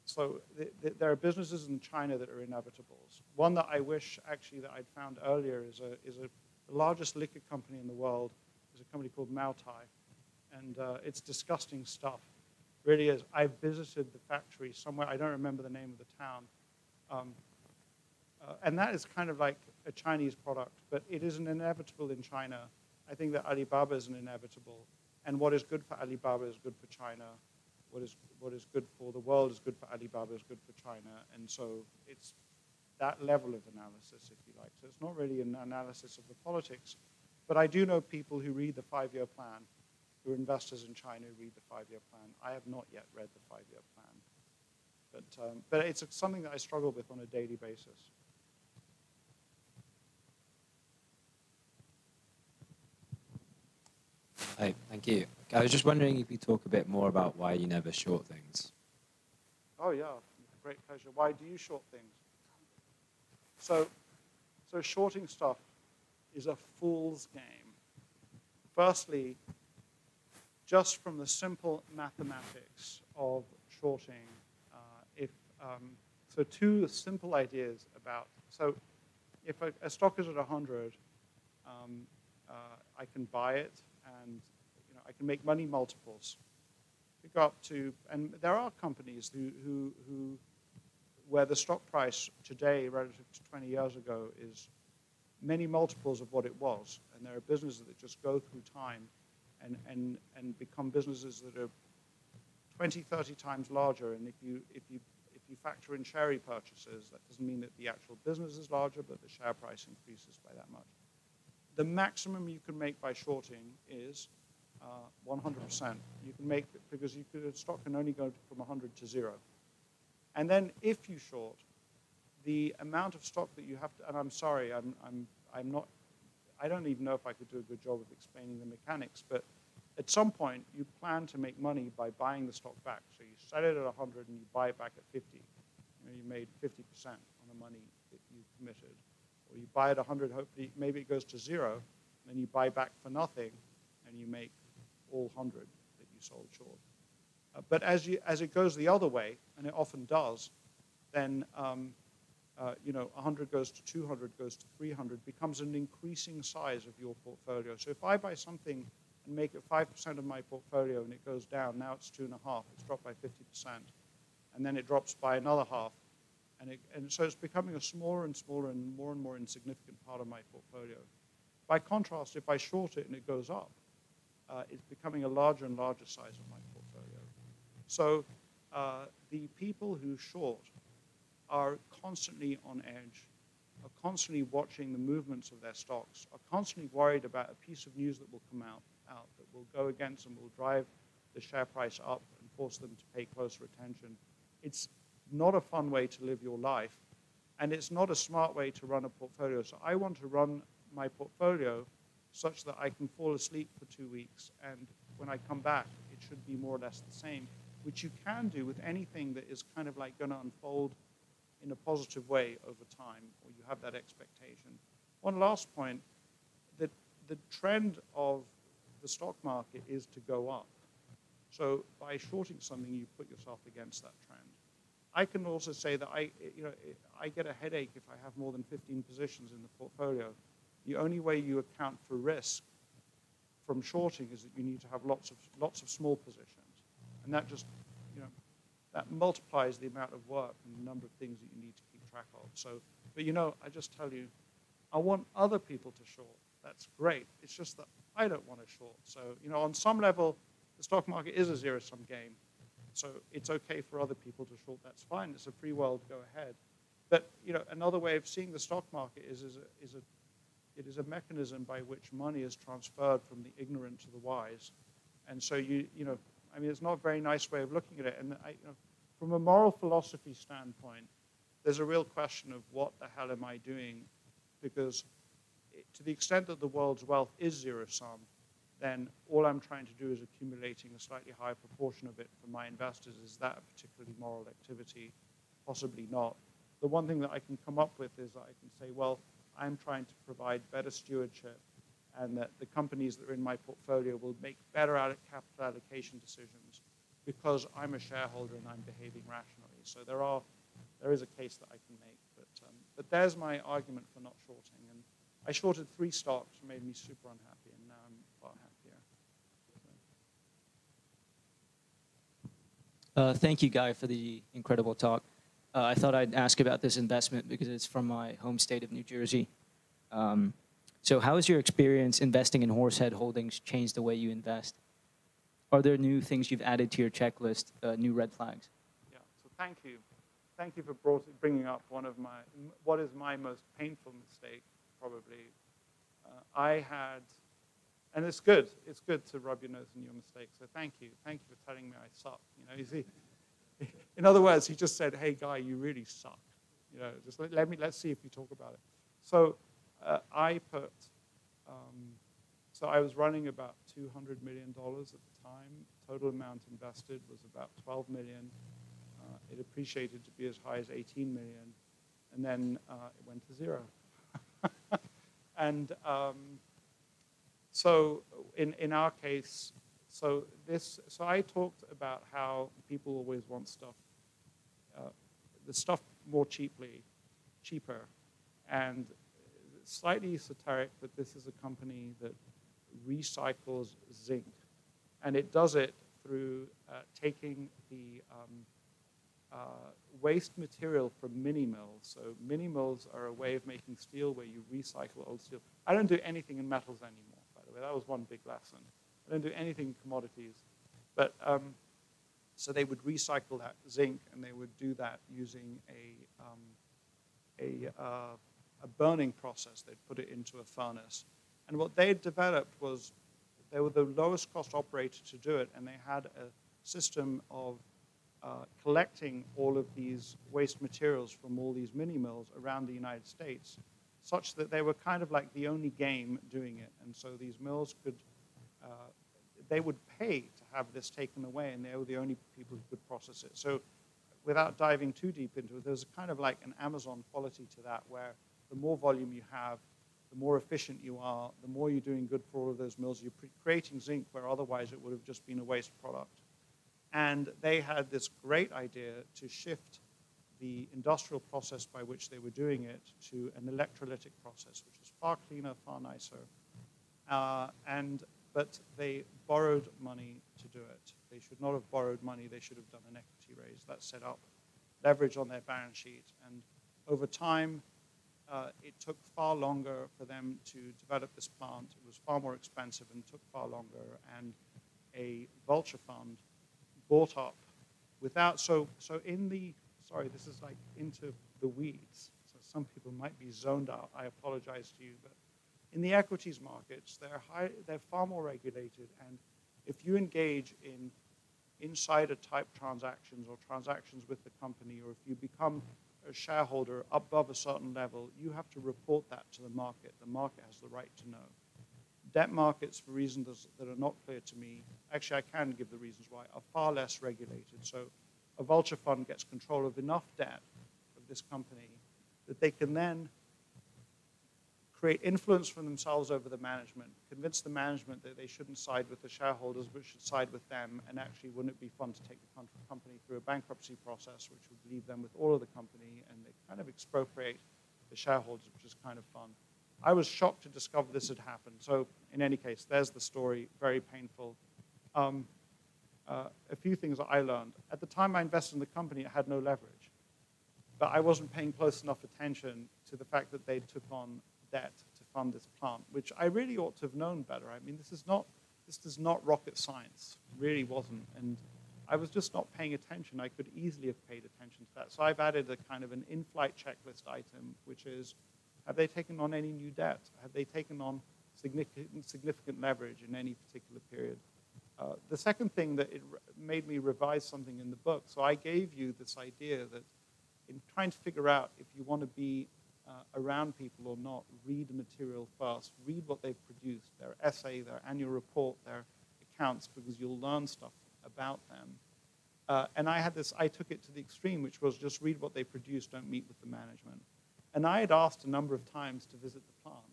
so th th there are businesses in China that are inevitables. One that I wish actually that I'd found earlier is a, is a the largest liquor company in the world is a company called Moutai. And uh, it's disgusting stuff really is. I visited the factory somewhere, I don't remember the name of the town. Um, uh, and that is kind of like a Chinese product, but it is an inevitable in China. I think that Alibaba is an inevitable. And what is good for Alibaba is good for China. What is, what is good for the world is good for Alibaba is good for China. And so it's that level of analysis, if you like. So it's not really an analysis of the politics. But I do know people who read the five-year plan who are investors in China who read the five-year plan. I have not yet read the five-year plan. But, um, but it's something that I struggle with on a daily basis. Hi, thank you. I was just wondering if you talk a bit more about why you never short things. Oh yeah, great pleasure. Why do you short things? So, so shorting stuff is a fool's game. Firstly, just from the simple mathematics of shorting, uh, if, um, so two simple ideas about, so if a, a stock is at 100, um, uh, I can buy it and you know, I can make money multiples. Go up to, and there are companies who, who, who, where the stock price today relative to 20 years ago is many multiples of what it was. And there are businesses that just go through time and, and, and become businesses that are 20, 30 times larger. And if you, if, you, if you factor in share purchases, that doesn't mean that the actual business is larger, but the share price increases by that much. The maximum you can make by shorting is 100%. Uh, you can make, it because you could, stock can only go from 100 to zero. And then if you short, the amount of stock that you have to, and I'm sorry, I'm, I'm, I'm not I don't even know if I could do a good job of explaining the mechanics, but at some point you plan to make money by buying the stock back. So you sell it at 100 and you buy it back at 50. You, know, you made 50% on the money that you committed. Or you buy it 100, hopefully maybe it goes to zero, then you buy back for nothing and you make all 100 that you sold short. Uh, but as, you, as it goes the other way, and it often does, then um, uh, you know, 100 goes to 200, goes to 300, becomes an increasing size of your portfolio. So if I buy something and make it 5% of my portfolio and it goes down, now it's two and a half, it's dropped by 50%, and then it drops by another half, and, it, and so it's becoming a smaller and smaller and more and more insignificant part of my portfolio. By contrast, if I short it and it goes up, uh, it's becoming a larger and larger size of my portfolio. So uh, the people who short are constantly on edge, are constantly watching the movements of their stocks, are constantly worried about a piece of news that will come out, out that will go against them, will drive the share price up and force them to pay closer attention. It's not a fun way to live your life, and it's not a smart way to run a portfolio. So I want to run my portfolio such that I can fall asleep for two weeks, and when I come back, it should be more or less the same, which you can do with anything that is kind of like going to unfold in a positive way over time, or you have that expectation. One last point, that the trend of the stock market is to go up. So by shorting something, you put yourself against that trend. I can also say that I, you know, I get a headache if I have more than 15 positions in the portfolio. The only way you account for risk from shorting is that you need to have lots of, lots of small positions. And that just you know, that multiplies the amount of work and the number of things that you need to keep track of. So, but you know, I just tell you, I want other people to short. That's great. It's just that I don't want to short. So, you know, on some level, the stock market is a zero-sum game. So it's okay for other people to short. That's fine. It's a free world. Go ahead. But you know, another way of seeing the stock market is, is, a, is a, it is a mechanism by which money is transferred from the ignorant to the wise. And so you, you know, I mean, it's not a very nice way of looking at it. And I, you know, from a moral philosophy standpoint, there's a real question of what the hell am I doing? Because it, to the extent that the world's wealth is zero sum, then all I'm trying to do is accumulating a slightly higher proportion of it for my investors. Is that a particularly moral activity? Possibly not. The one thing that I can come up with is I can say, well, I'm trying to provide better stewardship and that the companies that are in my portfolio will make better capital allocation decisions because I'm a shareholder and I'm behaving rationally. So there are, there is a case that I can make. But, um, but there's my argument for not shorting. And I shorted three stocks, made me super unhappy, and now I'm far happier. So. Uh, thank you, Guy, for the incredible talk. Uh, I thought I'd ask about this investment because it's from my home state of New Jersey. Um, so how has your experience investing in Horsehead Holdings changed the way you invest? Are there new things you've added to your checklist, uh, new red flags? Yeah, so thank you. Thank you for brought, bringing up one of my, what is my most painful mistake, probably. Uh, I had, and it's good, it's good to rub your nose in your mistakes, so thank you. Thank you for telling me I suck. You know, you see, in other words, he just said, hey, guy, you really suck. You know, just let, let me, let's see if you talk about it. So uh, I put, um, so I was running about $200 million at the time. Total amount invested was about 12 million. Uh, it appreciated to be as high as 18 million, and then uh, it went to zero. and um, so in, in our case, so this, so I talked about how people always want stuff, uh, the stuff more cheaply, cheaper, and slightly esoteric, but this is a company that recycles zinc and it does it through uh, taking the um, uh, waste material from mini mills. So mini mills are a way of making steel where you recycle old steel. I don't do anything in metals anymore, That was one big lesson. I don't do anything in commodities. But um, so they would recycle that zinc, and they would do that using a, um, a, uh, a burning process. They'd put it into a furnace. And what they developed was they were the lowest cost operator to do it, and they had a system of uh, collecting all of these waste materials from all these mini mills around the United States such that they were kind of like the only game doing it. And so these mills could, uh, they would pay to have this taken away, and they were the only people who could process it. So without diving too deep into it, there's a kind of like an Amazon quality to that, where the more volume you have, the more efficient you are, the more you're doing good for all of those mills. You're creating zinc where otherwise it would have just been a waste product. And they had this great idea to shift the industrial process by which they were doing it to an electrolytic process, which was far cleaner, far nicer. Uh, and but they borrowed money to do it. They should not have borrowed money. They should have done an equity raise. That set up leverage on their balance sheet. And over time, uh, it took far longer for them to develop this plant. It was far more expensive and took far longer. And a vulture fund bought up without, so, so in the sorry, this is like into the weeds. So some people might be zoned out. I apologize to you, but in the equities markets, they're high, they're far more regulated, and if you engage in insider type transactions or transactions with the company, or if you become a shareholder above a certain level, you have to report that to the market. The market has the right to know. Debt markets, for reasons that are not clear to me, actually I can give the reasons why, are far less regulated. So a vulture fund gets control of enough debt of this company that they can then create influence for themselves over the management, convince the management that they shouldn't side with the shareholders, but should side with them, and actually wouldn't it be fun to take the company through a bankruptcy process, which would leave them with all of the company, and they kind of expropriate the shareholders, which is kind of fun. I was shocked to discover this had happened. So in any case, there's the story, very painful. Um, uh, a few things that I learned. At the time I invested in the company, it had no leverage. But I wasn't paying close enough attention to the fact that they took on debt to fund this plant, which I really ought to have known better. I mean, this is not, this is not rocket science, really wasn't. And I was just not paying attention. I could easily have paid attention to that. So I've added a kind of an in-flight checklist item, which is, have they taken on any new debt? Have they taken on significant, significant leverage in any particular period? Uh, the second thing that it made me revise something in the book, so I gave you this idea that in trying to figure out if you want to be uh, around people or not, read the material first, read what they've produced, their essay, their annual report, their accounts, because you'll learn stuff about them. Uh, and I had this, I took it to the extreme, which was just read what they produce, don't meet with the management. And I had asked a number of times to visit the plant.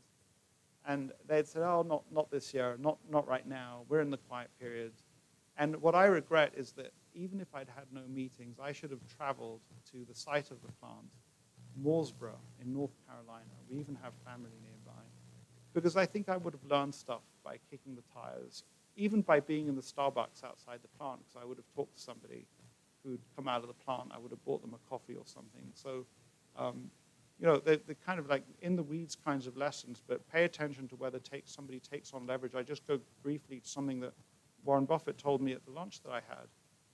And they'd said, oh, not, not this year, not, not right now, we're in the quiet period. And what I regret is that even if I'd had no meetings, I should have traveled to the site of the plant, Mooresboro in North Carolina. We even have family nearby. Because I think I would have learned stuff by kicking the tires, even by being in the Starbucks outside the plant, because I would have talked to somebody who'd come out of the plant. I would have bought them a coffee or something. So um, you know, the, the kind of like in the weeds kinds of lessons, but pay attention to whether take, somebody takes on leverage. I just go briefly to something that Warren Buffett told me at the lunch that I had,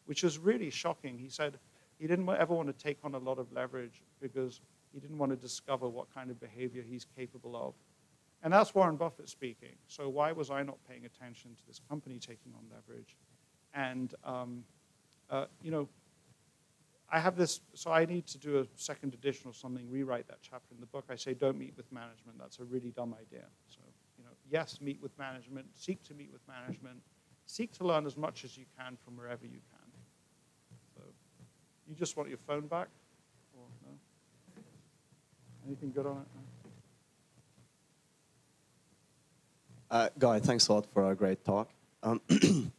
which was really shocking. He said he didn't ever want to take on a lot of leverage because he didn't want to discover what kind of behavior he's capable of. And that's Warren Buffett speaking. So why was I not paying attention to this company taking on leverage? And, um, uh, you know, I have this, so I need to do a second edition or something, rewrite that chapter in the book. I say, don't meet with management. That's a really dumb idea. So, you know, yes, meet with management, seek to meet with management, seek to learn as much as you can from wherever you can. So, you just want your phone back? Or no? Anything good on it? No? Uh, Guy, thanks a lot for a great talk. Um,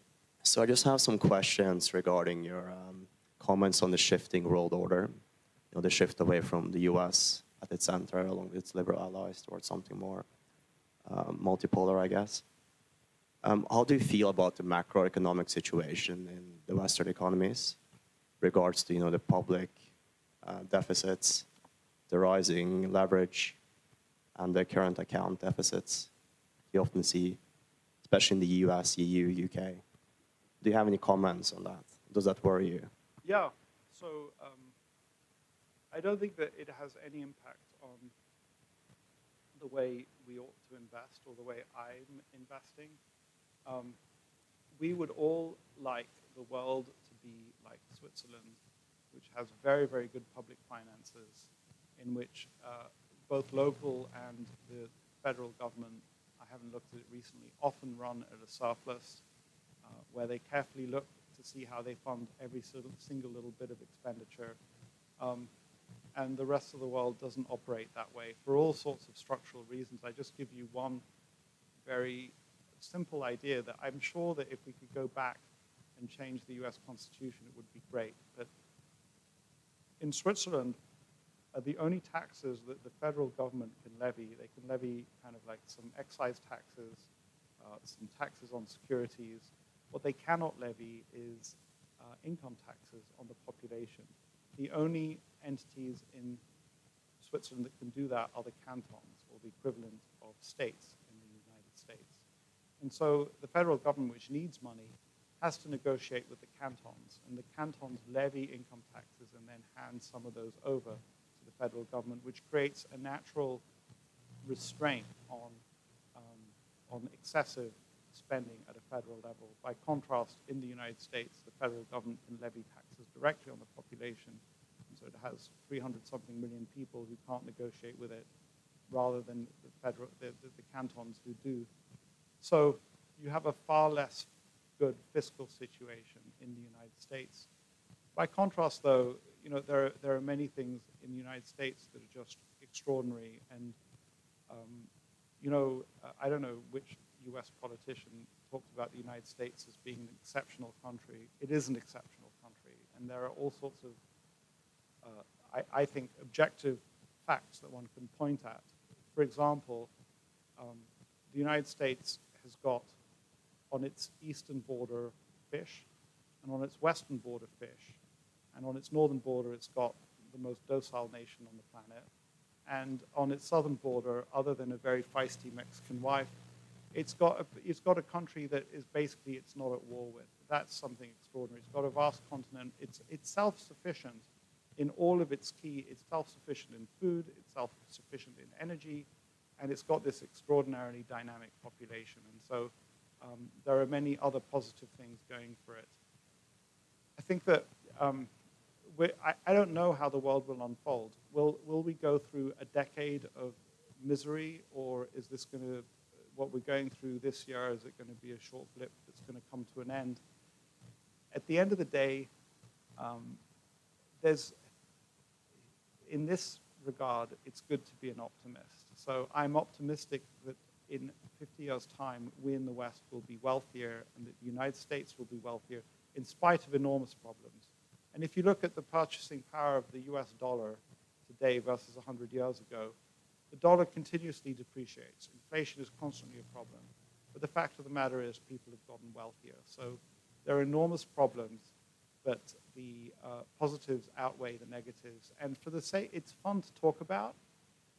so I just have some questions regarding your um, comments on the shifting world order, you know, the shift away from the U.S. at its center, along with its liberal allies, towards something more uh, multipolar, I guess. Um, how do you feel about the macroeconomic situation in the Western economies, regards to you know the public uh, deficits, the rising leverage, and the current account deficits you often see, especially in the U.S., EU, UK? Do you have any comments on that? Does that worry you? Yeah. So um, I don't think that it has any impact on the way we ought to invest or the way I'm investing. Um, we would all like the world to be like Switzerland, which has very, very good public finances, in which uh, both local and the federal government, I haven't looked at it recently, often run at a surplus uh, where they carefully look see how they fund every single little bit of expenditure. Um, and the rest of the world doesn't operate that way for all sorts of structural reasons. I just give you one very simple idea that I'm sure that if we could go back and change the US Constitution, it would be great. But in Switzerland, uh, the only taxes that the federal government can levy, they can levy kind of like some excise taxes, uh, some taxes on securities. What they cannot levy is uh, income taxes on the population. The only entities in Switzerland that can do that are the cantons, or the equivalent of states in the United States. And so the federal government, which needs money, has to negotiate with the cantons, and the cantons levy income taxes and then hand some of those over to the federal government, which creates a natural restraint on, um, on excessive spending at a federal level. By contrast, in the United States, the federal government can levy taxes directly on the population, and so it has 300 something million people who can't negotiate with it, rather than the federal, the, the, the cantons who do. So you have a far less good fiscal situation in the United States. By contrast, though, you know, there, are, there are many things in the United States that are just extraordinary. And, um, you know, I don't know which US politician talks about the United States as being an exceptional country. It is an exceptional country. And there are all sorts of, uh, I, I, think, objective facts that one can point at. For example, um, the United States has got on its eastern border fish, and on its western border fish, and on its northern border it's got the most docile nation on the planet, and on its southern border, other than a very feisty Mexican wife, it's got a, it's got a country that is basically it's not at war with. That's something extraordinary. It's got a vast continent. It's it's self-sufficient in all of its key. It's self-sufficient in food. It's self-sufficient in energy, and it's got this extraordinarily dynamic population. And so um, there are many other positive things going for it. I think that um, I, I, don't know how the world will unfold. Will, will we go through a decade of misery, or is this going to, what we're going through this year, is it going to be a short blip that's going to come to an end? At the end of the day, um, there's, in this regard, it's good to be an optimist. So I'm optimistic that in 50 years' time, we in the West will be wealthier and that the United States will be wealthier in spite of enormous problems. And if you look at the purchasing power of the US dollar today versus 100 years ago, the dollar continuously depreciates. Inflation is constantly a problem. But the fact of the matter is people have gotten wealthier. So there are enormous problems, but the uh, positives outweigh the negatives. And for the sake, it's fun to talk about.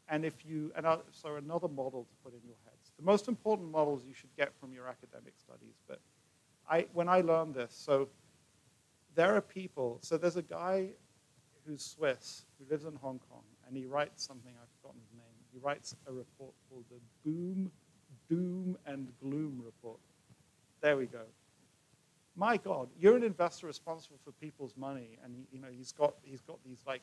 And if you, and uh, so another model to put in your heads. The most important models you should get from your academic studies. But I, when I learned this, so there are people, so there's a guy who's Swiss, who lives in Hong Kong, and he writes something, name. He writes a report called the Boom, Doom, and Gloom Report. There we go. My God, you're an investor responsible for people's money, and he, you know he's got he's got these like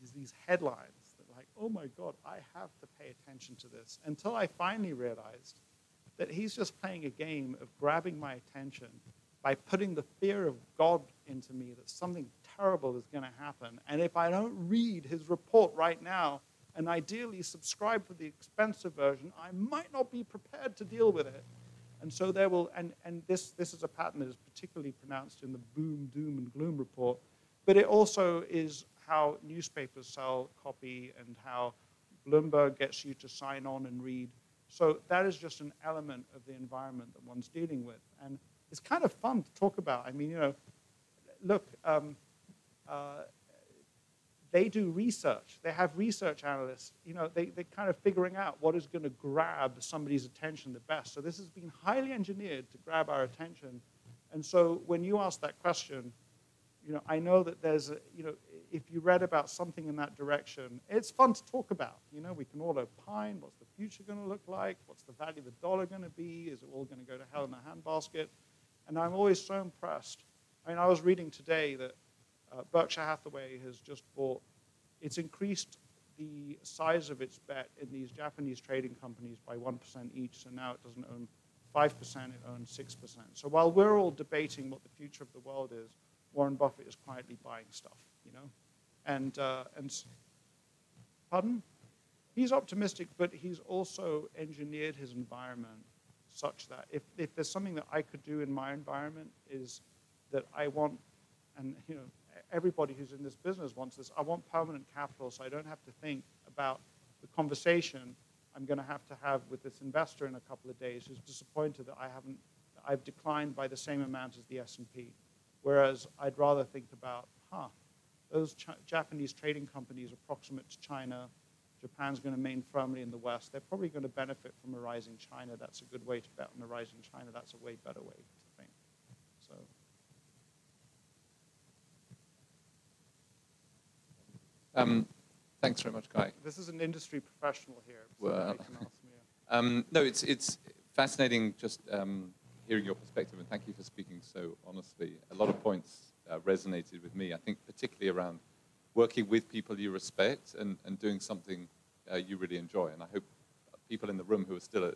these, these headlines that are like, oh my God, I have to pay attention to this. Until I finally realized that he's just playing a game of grabbing my attention by putting the fear of God into me that something terrible is going to happen. And if I don't read his report right now and ideally subscribe for the expensive version, I might not be prepared to deal with it. And so there will, and, and this, this is a pattern that is particularly pronounced in the boom, doom, and gloom report, but it also is how newspapers sell copy and how Bloomberg gets you to sign on and read. So that is just an element of the environment that one's dealing with. And it's kind of fun to talk about. I mean, you know, look, um, uh, they do research. They have research analysts. You know, they, they're kind of figuring out what is going to grab somebody's attention the best. So this has been highly engineered to grab our attention. And so when you ask that question, you know, I know that there's, a, you know, if you read about something in that direction, it's fun to talk about. You know, we can all opine. What's the future going to look like? What's the value of the dollar going to be? Is it all going to go to hell in a handbasket? And I'm always so impressed. I mean, I was reading today that uh, Berkshire Hathaway has just bought, it's increased the size of its bet in these Japanese trading companies by 1% each, so now it doesn't own 5%, it owns 6%. So while we're all debating what the future of the world is, Warren Buffett is quietly buying stuff, you know? And, uh, and pardon? He's optimistic, but he's also engineered his environment such that if, if there's something that I could do in my environment is that I want, and you know, everybody who's in this business wants this, I want permanent capital so I don't have to think about the conversation I'm going to have to have with this investor in a couple of days who's disappointed that I haven't, I've declined by the same amount as the S&P. Whereas I'd rather think about, huh, those Ch Japanese trading companies approximate to China, Japan's going to remain firmly in the West. They're probably going to benefit from a rising China. That's a good way to bet on a rising China. That's a way better way to think. So. Um, thanks very much, Guy. This is an industry professional here. So well, me, um, no, it's it's fascinating just um, hearing your perspective, and thank you for speaking so honestly. A lot of points uh, resonated with me. I think particularly around working with people you respect and, and doing something uh, you really enjoy. And I hope people in the room who are still at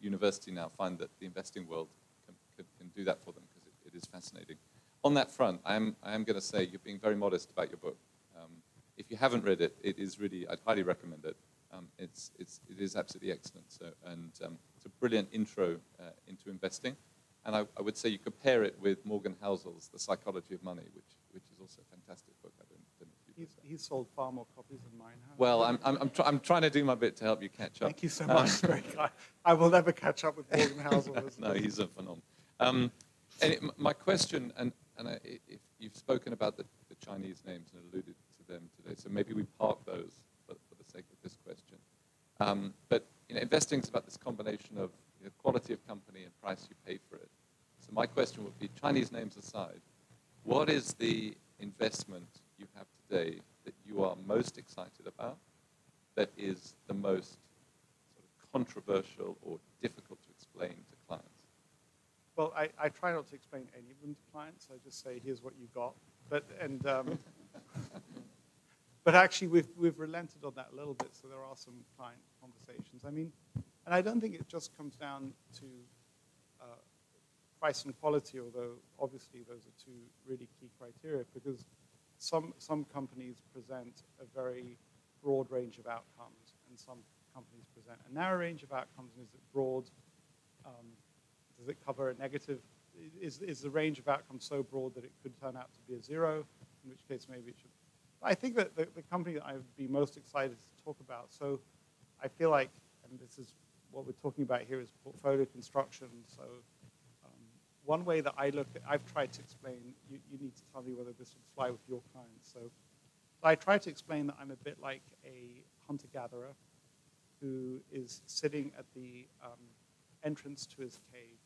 university now find that the investing world can, can, can do that for them because it, it is fascinating. On that front, I am, I am going to say you're being very modest about your book. Um, if you haven't read it, it is really, I'd highly recommend it. Um, it's, it's, it is absolutely excellent. So, and um, it's a brilliant intro uh, into investing. And I, I, would say you compare it with Morgan Housel's The Psychology of Money, which, which is also a fantastic book. I don't, don't know if he's, he's sold far more copies than mine have. Well, I'm, I'm, I'm, I'm, trying to do my bit to help you catch up. Thank you so much. I, I will never catch up with Morgan Housel. no, he's a phenomenon. Um, it, my question, and, and I, if you've spoken about the, the, Chinese names and alluded to them today, so maybe we park those for, for the sake of this question. Um, but you know, investing is about this combination of you know, quality of company and price you pay for it. So my question would be, Chinese names aside, what is the investment you have today that you are most excited about that is the most sort of controversial or difficult to explain to clients? Well, I, I try not to explain any of them to clients. I just say, here's what you got. But, and, um, but actually, we've, we've relented on that a little bit, so there are some client conversations. I mean, and I don't think it just comes down to uh, price and quality, although obviously those are two really key criteria, because some, some companies present a very broad range of outcomes, and some companies present a narrow range of outcomes. And is it broad? Um, does it cover a negative? Is, is the range of outcomes so broad that it could turn out to be a zero, in which case maybe it should. I think that the, the company that I would be most excited to talk about, so I feel like, and this is what we're talking about here is portfolio construction. So um, one way that I look at, I've tried to explain, you, you need to tell me whether this would fly with your clients. So, I try to explain that I'm a bit like a hunter-gatherer who is sitting at the um, entrance to his cave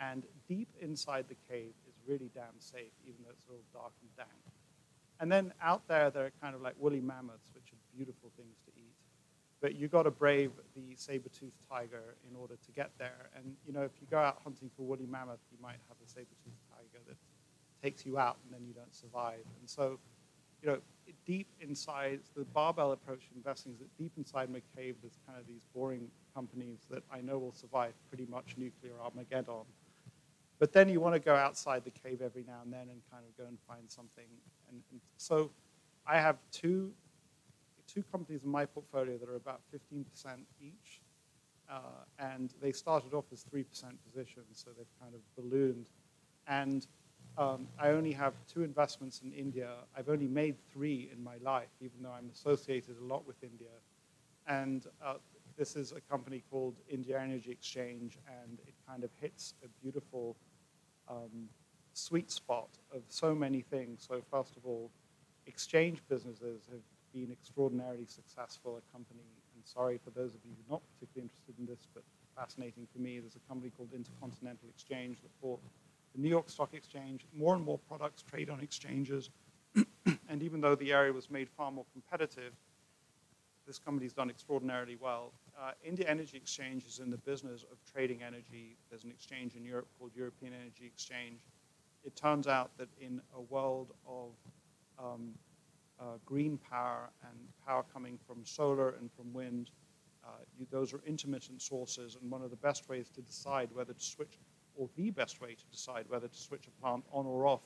and deep inside the cave is really damn safe, even though it's a little dark and dank. And then out there, there are kind of like woolly mammoths, which are beautiful things to eat. But you got to brave the saber-toothed tiger in order to get there. And you know, if you go out hunting for woolly mammoth, you might have a saber-toothed tiger that takes you out, and then you don't survive. And so, you know, deep inside the barbell approach to investing is that deep inside my cave, there's kind of these boring companies that I know will survive pretty much nuclear Armageddon. But then you want to go outside the cave every now and then and kind of go and find something. And, and so I have two, two companies in my portfolio that are about 15% each. Uh, and they started off as 3% positions, so they've kind of ballooned. And um, I only have two investments in India. I've only made three in my life, even though I'm associated a lot with India. And uh, this is a company called India Energy Exchange, and it kind of hits a beautiful um, sweet spot of so many things. So first of all, exchange businesses have been extraordinarily successful. A company, and sorry for those of you who are not particularly interested in this, but fascinating for me, there's a company called Intercontinental Exchange that bought the New York Stock Exchange. More and more products trade on exchanges. and even though the area was made far more competitive, this company's done extraordinarily well. Uh, India Energy Exchange is in the business of trading energy. There's an exchange in Europe called European Energy Exchange. It turns out that in a world of um, uh, green power and power coming from solar and from wind. Uh, you, those are intermittent sources, and one of the best ways to decide whether to switch, or the best way to decide whether to switch a plant on or off,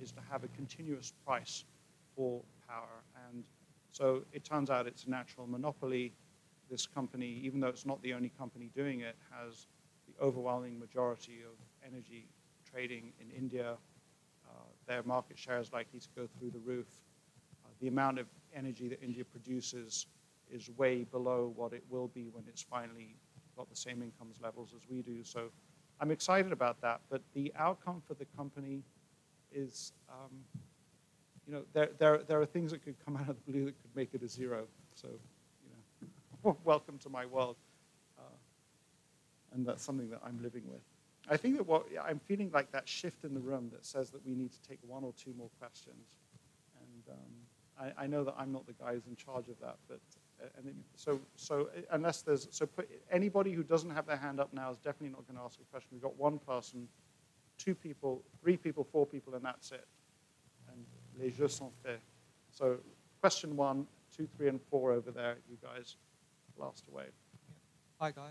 is to have a continuous price for power. And so it turns out it's a natural monopoly. This company, even though it's not the only company doing it, has the overwhelming majority of energy trading in India. Uh, their market share is likely to go through the roof. Uh, the amount of energy that India produces is way below what it will be when it's finally got the same incomes levels as we do. So I'm excited about that. But the outcome for the company is, um, you know, there, there, there are things that could come out of the blue that could make it a zero. So, you know, welcome to my world. Uh, and that's something that I'm living with. I think that what I'm feeling like that shift in the room that says that we need to take one or two more questions. And um, I, I, know that I'm not the guy who's in charge of that, but uh, and it, so so uh, unless there's so put, anybody who doesn't have their hand up now is definitely not going to ask a question. We've got one person, two people, three people, four people, and that's it. And les jeux sont faits. So question one, two, three, and four over there. You guys, last away. Hi, guy.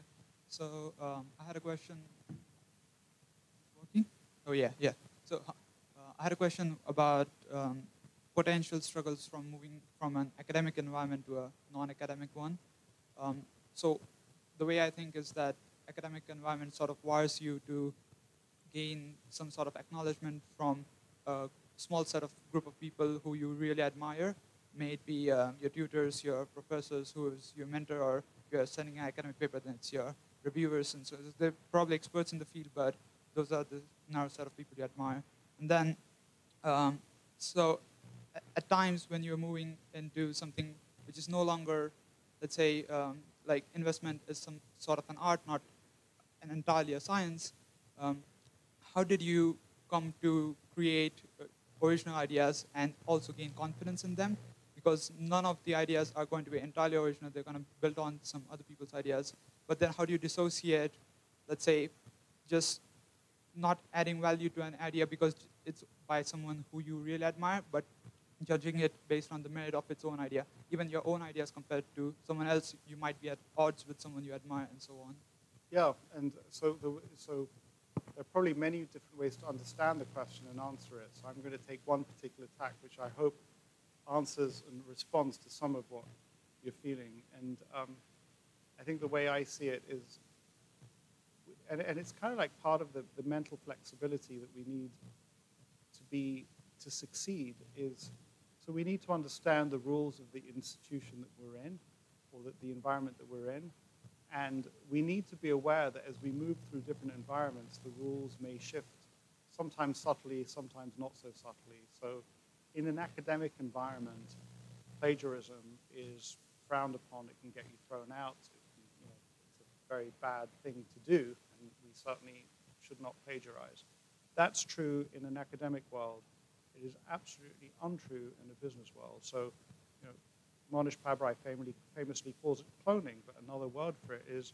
So um, I had a question Oh yeah, yeah. So uh, I had a question about um, potential struggles from moving from an academic environment to a non-academic one. Um, so the way I think is that academic environment sort of wires you to gain some sort of acknowledgement from a small set of group of people who you really admire, may it be uh, your tutors, your professors, who is your mentor, or you're sending an academic paper, then it's your reviewers, and so they're probably experts in the field, but those are the narrow set of people you admire. And then, um, so at times when you're moving into something which is no longer, let's say, um, like investment is some sort of an art, not an entirely a science, um, how did you come to create uh, original ideas and also gain confidence in them? Because none of the ideas are going to be entirely original, they're going to build on some other people's ideas. But then how do you dissociate, let's say, just not adding value to an idea because it's by someone who you really admire, but judging it based on the merit of its own idea. Even your own ideas compared to someone else, you might be at odds with someone you admire and so on. Yeah, and so, the, so there are probably many different ways to understand the question and answer it. So I'm going to take one particular tack, which I hope answers and responds to some of what you're feeling. And um, I think the way I see it is and, and it's kind of like part of the, the mental flexibility that we need to be to succeed is so we need to understand the rules of the institution that we're in or that the environment that we're in. And we need to be aware that as we move through different environments the rules may shift sometimes subtly sometimes not so subtly. So in an academic environment plagiarism is frowned upon it can get you thrown out it's a very bad thing to do certainly should not plagiarize. That's true in an academic world. It is absolutely untrue in the business world. So, you know, Mohnish Pabrai famously, famously calls it cloning, but another word for it is,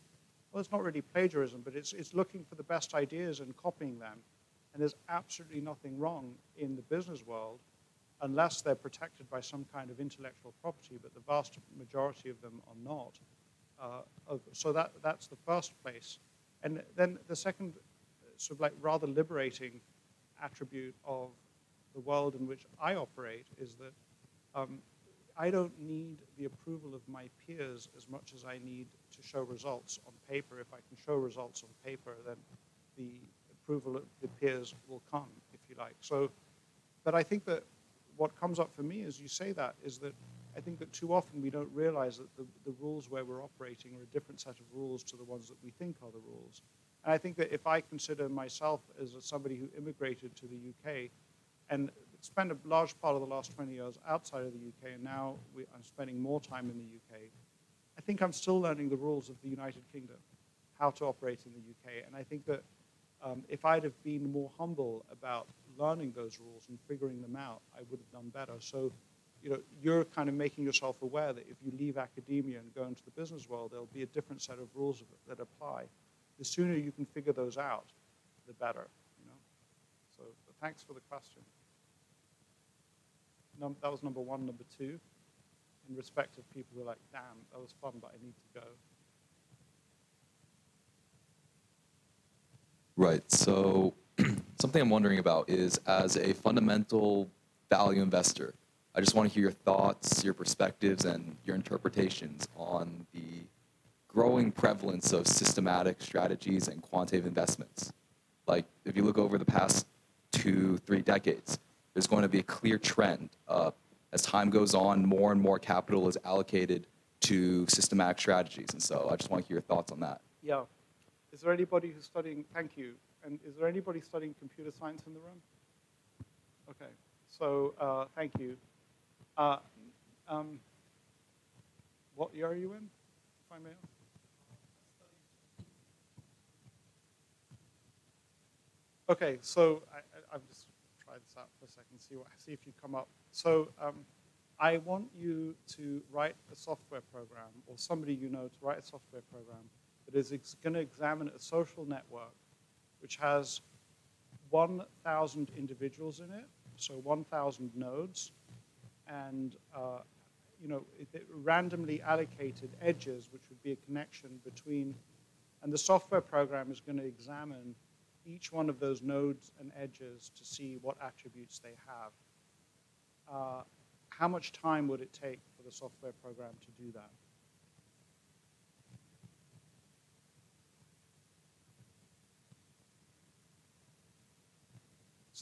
well, it's not really plagiarism, but it's, it's looking for the best ideas and copying them. And there's absolutely nothing wrong in the business world unless they're protected by some kind of intellectual property, but the vast majority of them are not. Uh, so that, that's the first place and then the second sort of like rather liberating attribute of the world in which I operate is that um, I don't need the approval of my peers as much as I need to show results on paper. If I can show results on paper, then the approval of the peers will come, if you like. So, but I think that what comes up for me as you say that is that I think that too often we don't realize that the, the rules where we're operating are a different set of rules to the ones that we think are the rules. And I think that if I consider myself as somebody who immigrated to the UK and spent a large part of the last 20 years outside of the UK, and now we, I'm spending more time in the UK, I think I'm still learning the rules of the United Kingdom, how to operate in the UK. And I think that um, if I'd have been more humble about learning those rules and figuring them out, I would have done better. So you know, you're kind of making yourself aware that if you leave academia and go into the business world, there'll be a different set of rules that apply. The sooner you can figure those out, the better. You know. So thanks for the question. Num that was number one. Number two. in respect of people who are like, damn, that was fun, but I need to go. Right. So something I'm wondering about is as a fundamental value investor, I just want to hear your thoughts, your perspectives, and your interpretations on the growing prevalence of systematic strategies and quantitative investments. Like if you look over the past two, three decades, there's going to be a clear trend. Uh, as time goes on, more and more capital is allocated to systematic strategies. And so I just want to hear your thoughts on that. Yeah. Is there anybody who's studying, thank you, and is there anybody studying computer science in the room? Okay, so uh, thank you. Uh, um, what year are you in, if I may ask? Okay, so I, I've just tried this out for a second, see, what, see if you come up. So um, I want you to write a software program, or somebody you know to write a software program that is going to examine a social network which has 1,000 individuals in it, so 1,000 nodes, and uh, you know, it, it randomly allocated edges, which would be a connection between, and the software program is going to examine each one of those nodes and edges to see what attributes they have. Uh, how much time would it take for the software program to do that?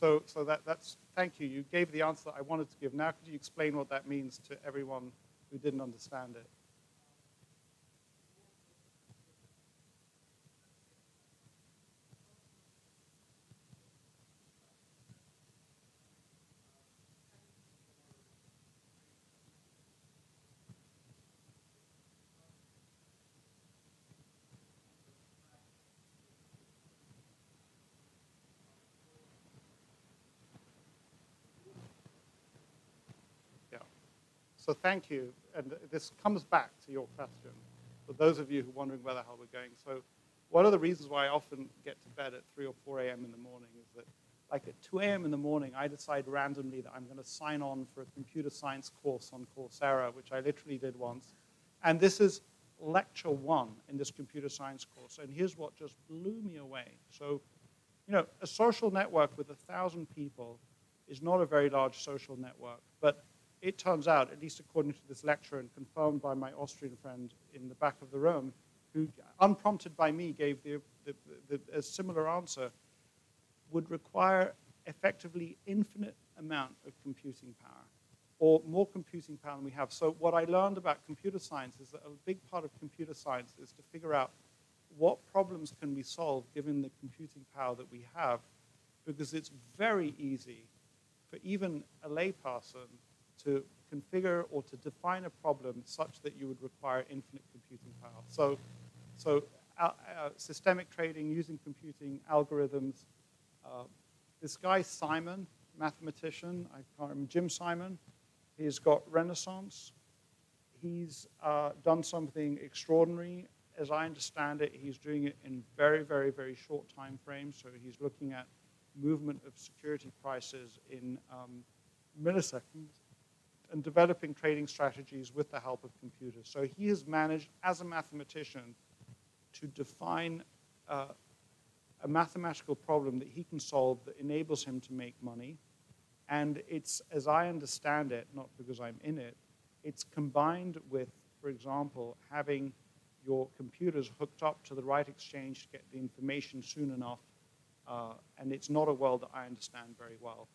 So, so that, that's, thank you. You gave the answer that I wanted to give. Now could you explain what that means to everyone who didn't understand it? So thank you. And this comes back to your question for those of you who are wondering where the hell we're going. So one of the reasons why I often get to bed at 3 or 4 a.m. in the morning is that like at 2 a.m. in the morning, I decide randomly that I'm going to sign on for a computer science course on Coursera, which I literally did once. And this is lecture one in this computer science course. And here's what just blew me away. So, you know, a social network with a thousand people is not a very large social network, but it turns out, at least according to this lecture and confirmed by my Austrian friend in the back of the room, who, unprompted by me, gave the, the, the, a similar answer, would require effectively infinite amount of computing power, or more computing power than we have. So what I learned about computer science is that a big part of computer science is to figure out what problems can we solve given the computing power that we have, because it's very easy for even a layperson to configure or to define a problem such that you would require infinite computing power. So, so uh, uh, systemic trading using computing algorithms. Uh, this guy, Simon, mathematician, I can't remember, Jim Simon, he's got Renaissance. He's uh, done something extraordinary. As I understand it, he's doing it in very, very, very short time frames. So he's looking at movement of security prices in um, milliseconds and developing trading strategies with the help of computers. So he has managed, as a mathematician, to define uh, a mathematical problem that he can solve that enables him to make money. And it's, as I understand it, not because I'm in it, it's combined with, for example, having your computers hooked up to the right exchange to get the information soon enough. Uh, and it's not a world that I understand very well.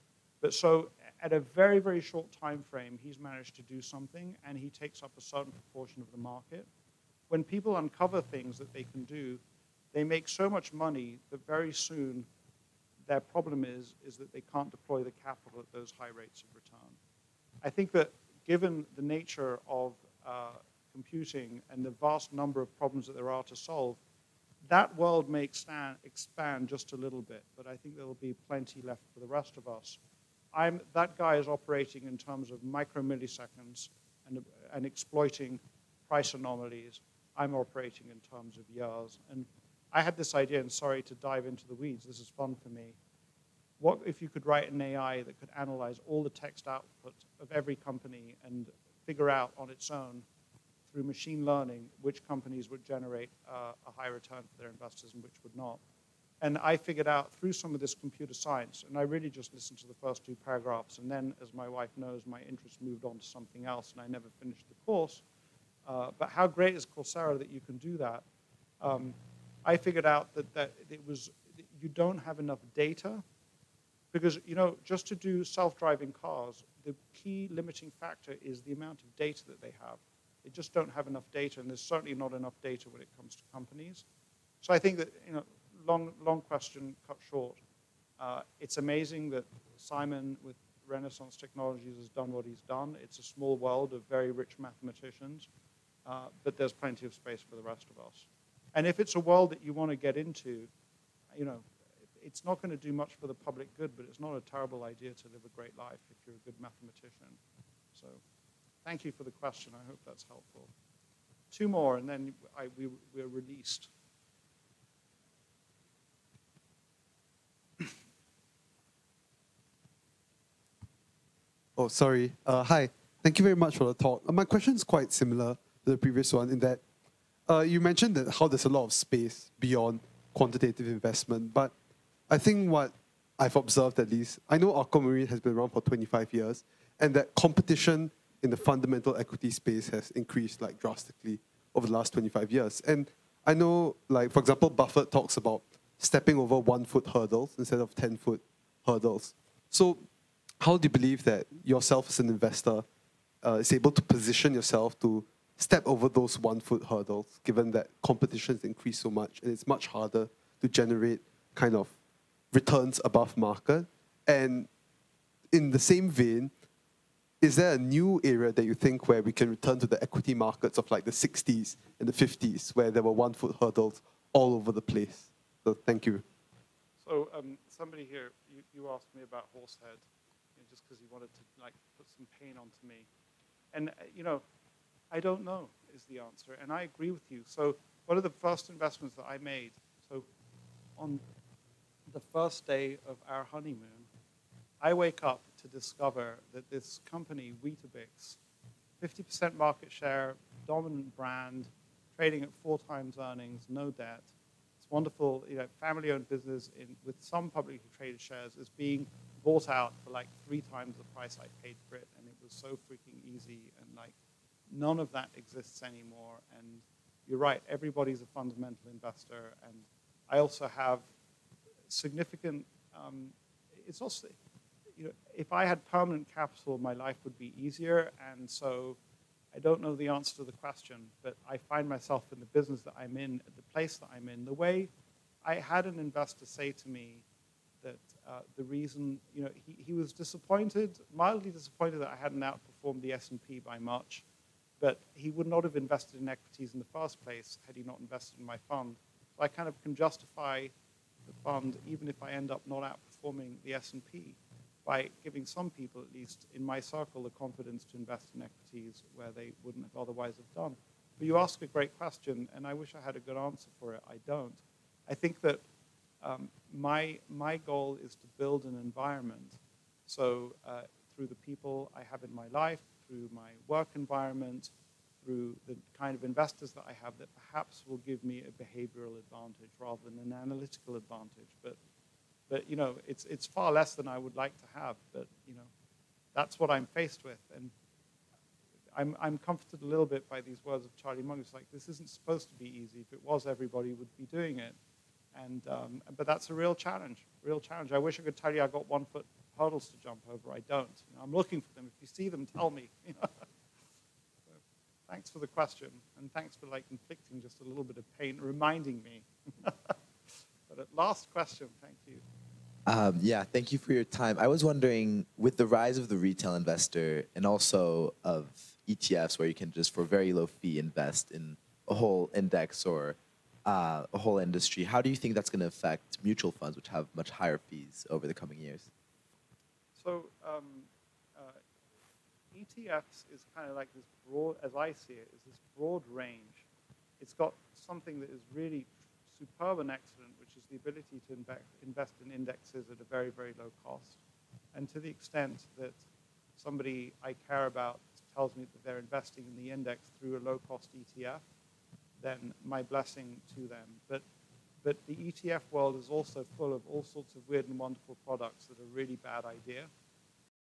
But so at a very, very short time frame, he's managed to do something and he takes up a certain proportion of the market. When people uncover things that they can do, they make so much money that very soon their problem is, is that they can't deploy the capital at those high rates of return. I think that given the nature of uh, computing and the vast number of problems that there are to solve, that world may expand, expand just a little bit, but I think there will be plenty left for the rest of us. I'm, that guy is operating in terms of micromilliseconds and, and exploiting price anomalies. I'm operating in terms of years. And I had this idea, and sorry to dive into the weeds, this is fun for me. What if you could write an AI that could analyze all the text output of every company and figure out on its own through machine learning which companies would generate uh, a high return for their investors and which would not. And I figured out through some of this computer science, and I really just listened to the first two paragraphs, and then, as my wife knows, my interest moved on to something else, and I never finished the course. Uh, but how great is Coursera that you can do that? Um, I figured out that, that it was you don't have enough data because you know just to do self-driving cars, the key limiting factor is the amount of data that they have. They just don't have enough data, and there's certainly not enough data when it comes to companies. So I think that you know long, long question cut short. Uh, it's amazing that Simon with Renaissance Technologies has done what he's done. It's a small world of very rich mathematicians, uh, but there's plenty of space for the rest of us. And if it's a world that you want to get into, you know, it's not going to do much for the public good, but it's not a terrible idea to live a great life if you're a good mathematician. So thank you for the question. I hope that's helpful. Two more, and then I, we, we're released. Oh, sorry. Uh, hi. Thank you very much for the talk. My question is quite similar to the previous one in that uh, you mentioned that how there's a lot of space beyond quantitative investment, but I think what I've observed at least, I know Aquamarine has been around for 25 years, and that competition in the fundamental equity space has increased like drastically over the last 25 years. And I know, like for example, Buffett talks about stepping over one foot hurdles instead of 10 foot hurdles. So how do you believe that yourself as an investor uh, is able to position yourself to step over those one foot hurdles, given that competition has increased so much and it's much harder to generate kind of returns above market? And in the same vein, is there a new area that you think where we can return to the equity markets of like the 60s and the 50s, where there were one foot hurdles all over the place? So thank you. So um, somebody here, you, you asked me about Horsehead because he wanted to like put some pain onto me. And uh, you know, I don't know is the answer, and I agree with you. So one of the first investments that I made, so on the first day of our honeymoon, I wake up to discover that this company, Weetabix, 50% market share, dominant brand, trading at four times earnings, no debt. It's wonderful, you know, family-owned business in, with some publicly traded shares is being bought out for like three times the price I paid for it, and it was so freaking easy, and like none of that exists anymore. And you're right, everybody's a fundamental investor, and I also have significant. Um, it's also, you know, if I had permanent capital, my life would be easier, and so. I don't know the answer to the question, but I find myself in the business that I'm in, the place that I'm in. The way I had an investor say to me, that uh, the reason, you know, he, he was disappointed, mildly disappointed that I hadn't outperformed the S&P by much, but he would not have invested in equities in the first place had he not invested in my fund. So I kind of can justify the fund even if I end up not outperforming the S&P by giving some people, at least in my circle, the confidence to invest in equities where they wouldn't have otherwise have done. But you ask a great question, and I wish I had a good answer for it. I don't. I think that um, my, my goal is to build an environment. So uh, through the people I have in my life, through my work environment, through the kind of investors that I have that perhaps will give me a behavioral advantage rather than an analytical advantage. But, but you know, it's, it's far less than I would like to have. But, you know, that's what I'm faced with. And I'm, I'm comforted a little bit by these words of Charlie Munger. It's like, this isn't supposed to be easy. If it was, everybody would be doing it. And, um, but that's a real challenge, real challenge. I wish I could tell you I got one foot hurdles to jump over. I don't. You know, I'm looking for them. If you see them, tell me. so, thanks for the question, and thanks for like inflicting just a little bit of pain, reminding me. but at last question, thank you. Um, yeah, thank you for your time. I was wondering, with the rise of the retail investor and also of ETFs, where you can just for very low fee invest in a whole index or uh, a whole industry. How do you think that's going to affect mutual funds, which have much higher fees over the coming years? So um, uh, ETFs is kind of like this broad, as I see it, is this broad range. It's got something that is really superb and excellent, which is the ability to invest in indexes at a very, very low cost. And to the extent that somebody I care about tells me that they're investing in the index through a low-cost ETF, then my blessing to them. But but the ETF world is also full of all sorts of weird and wonderful products that are really bad idea.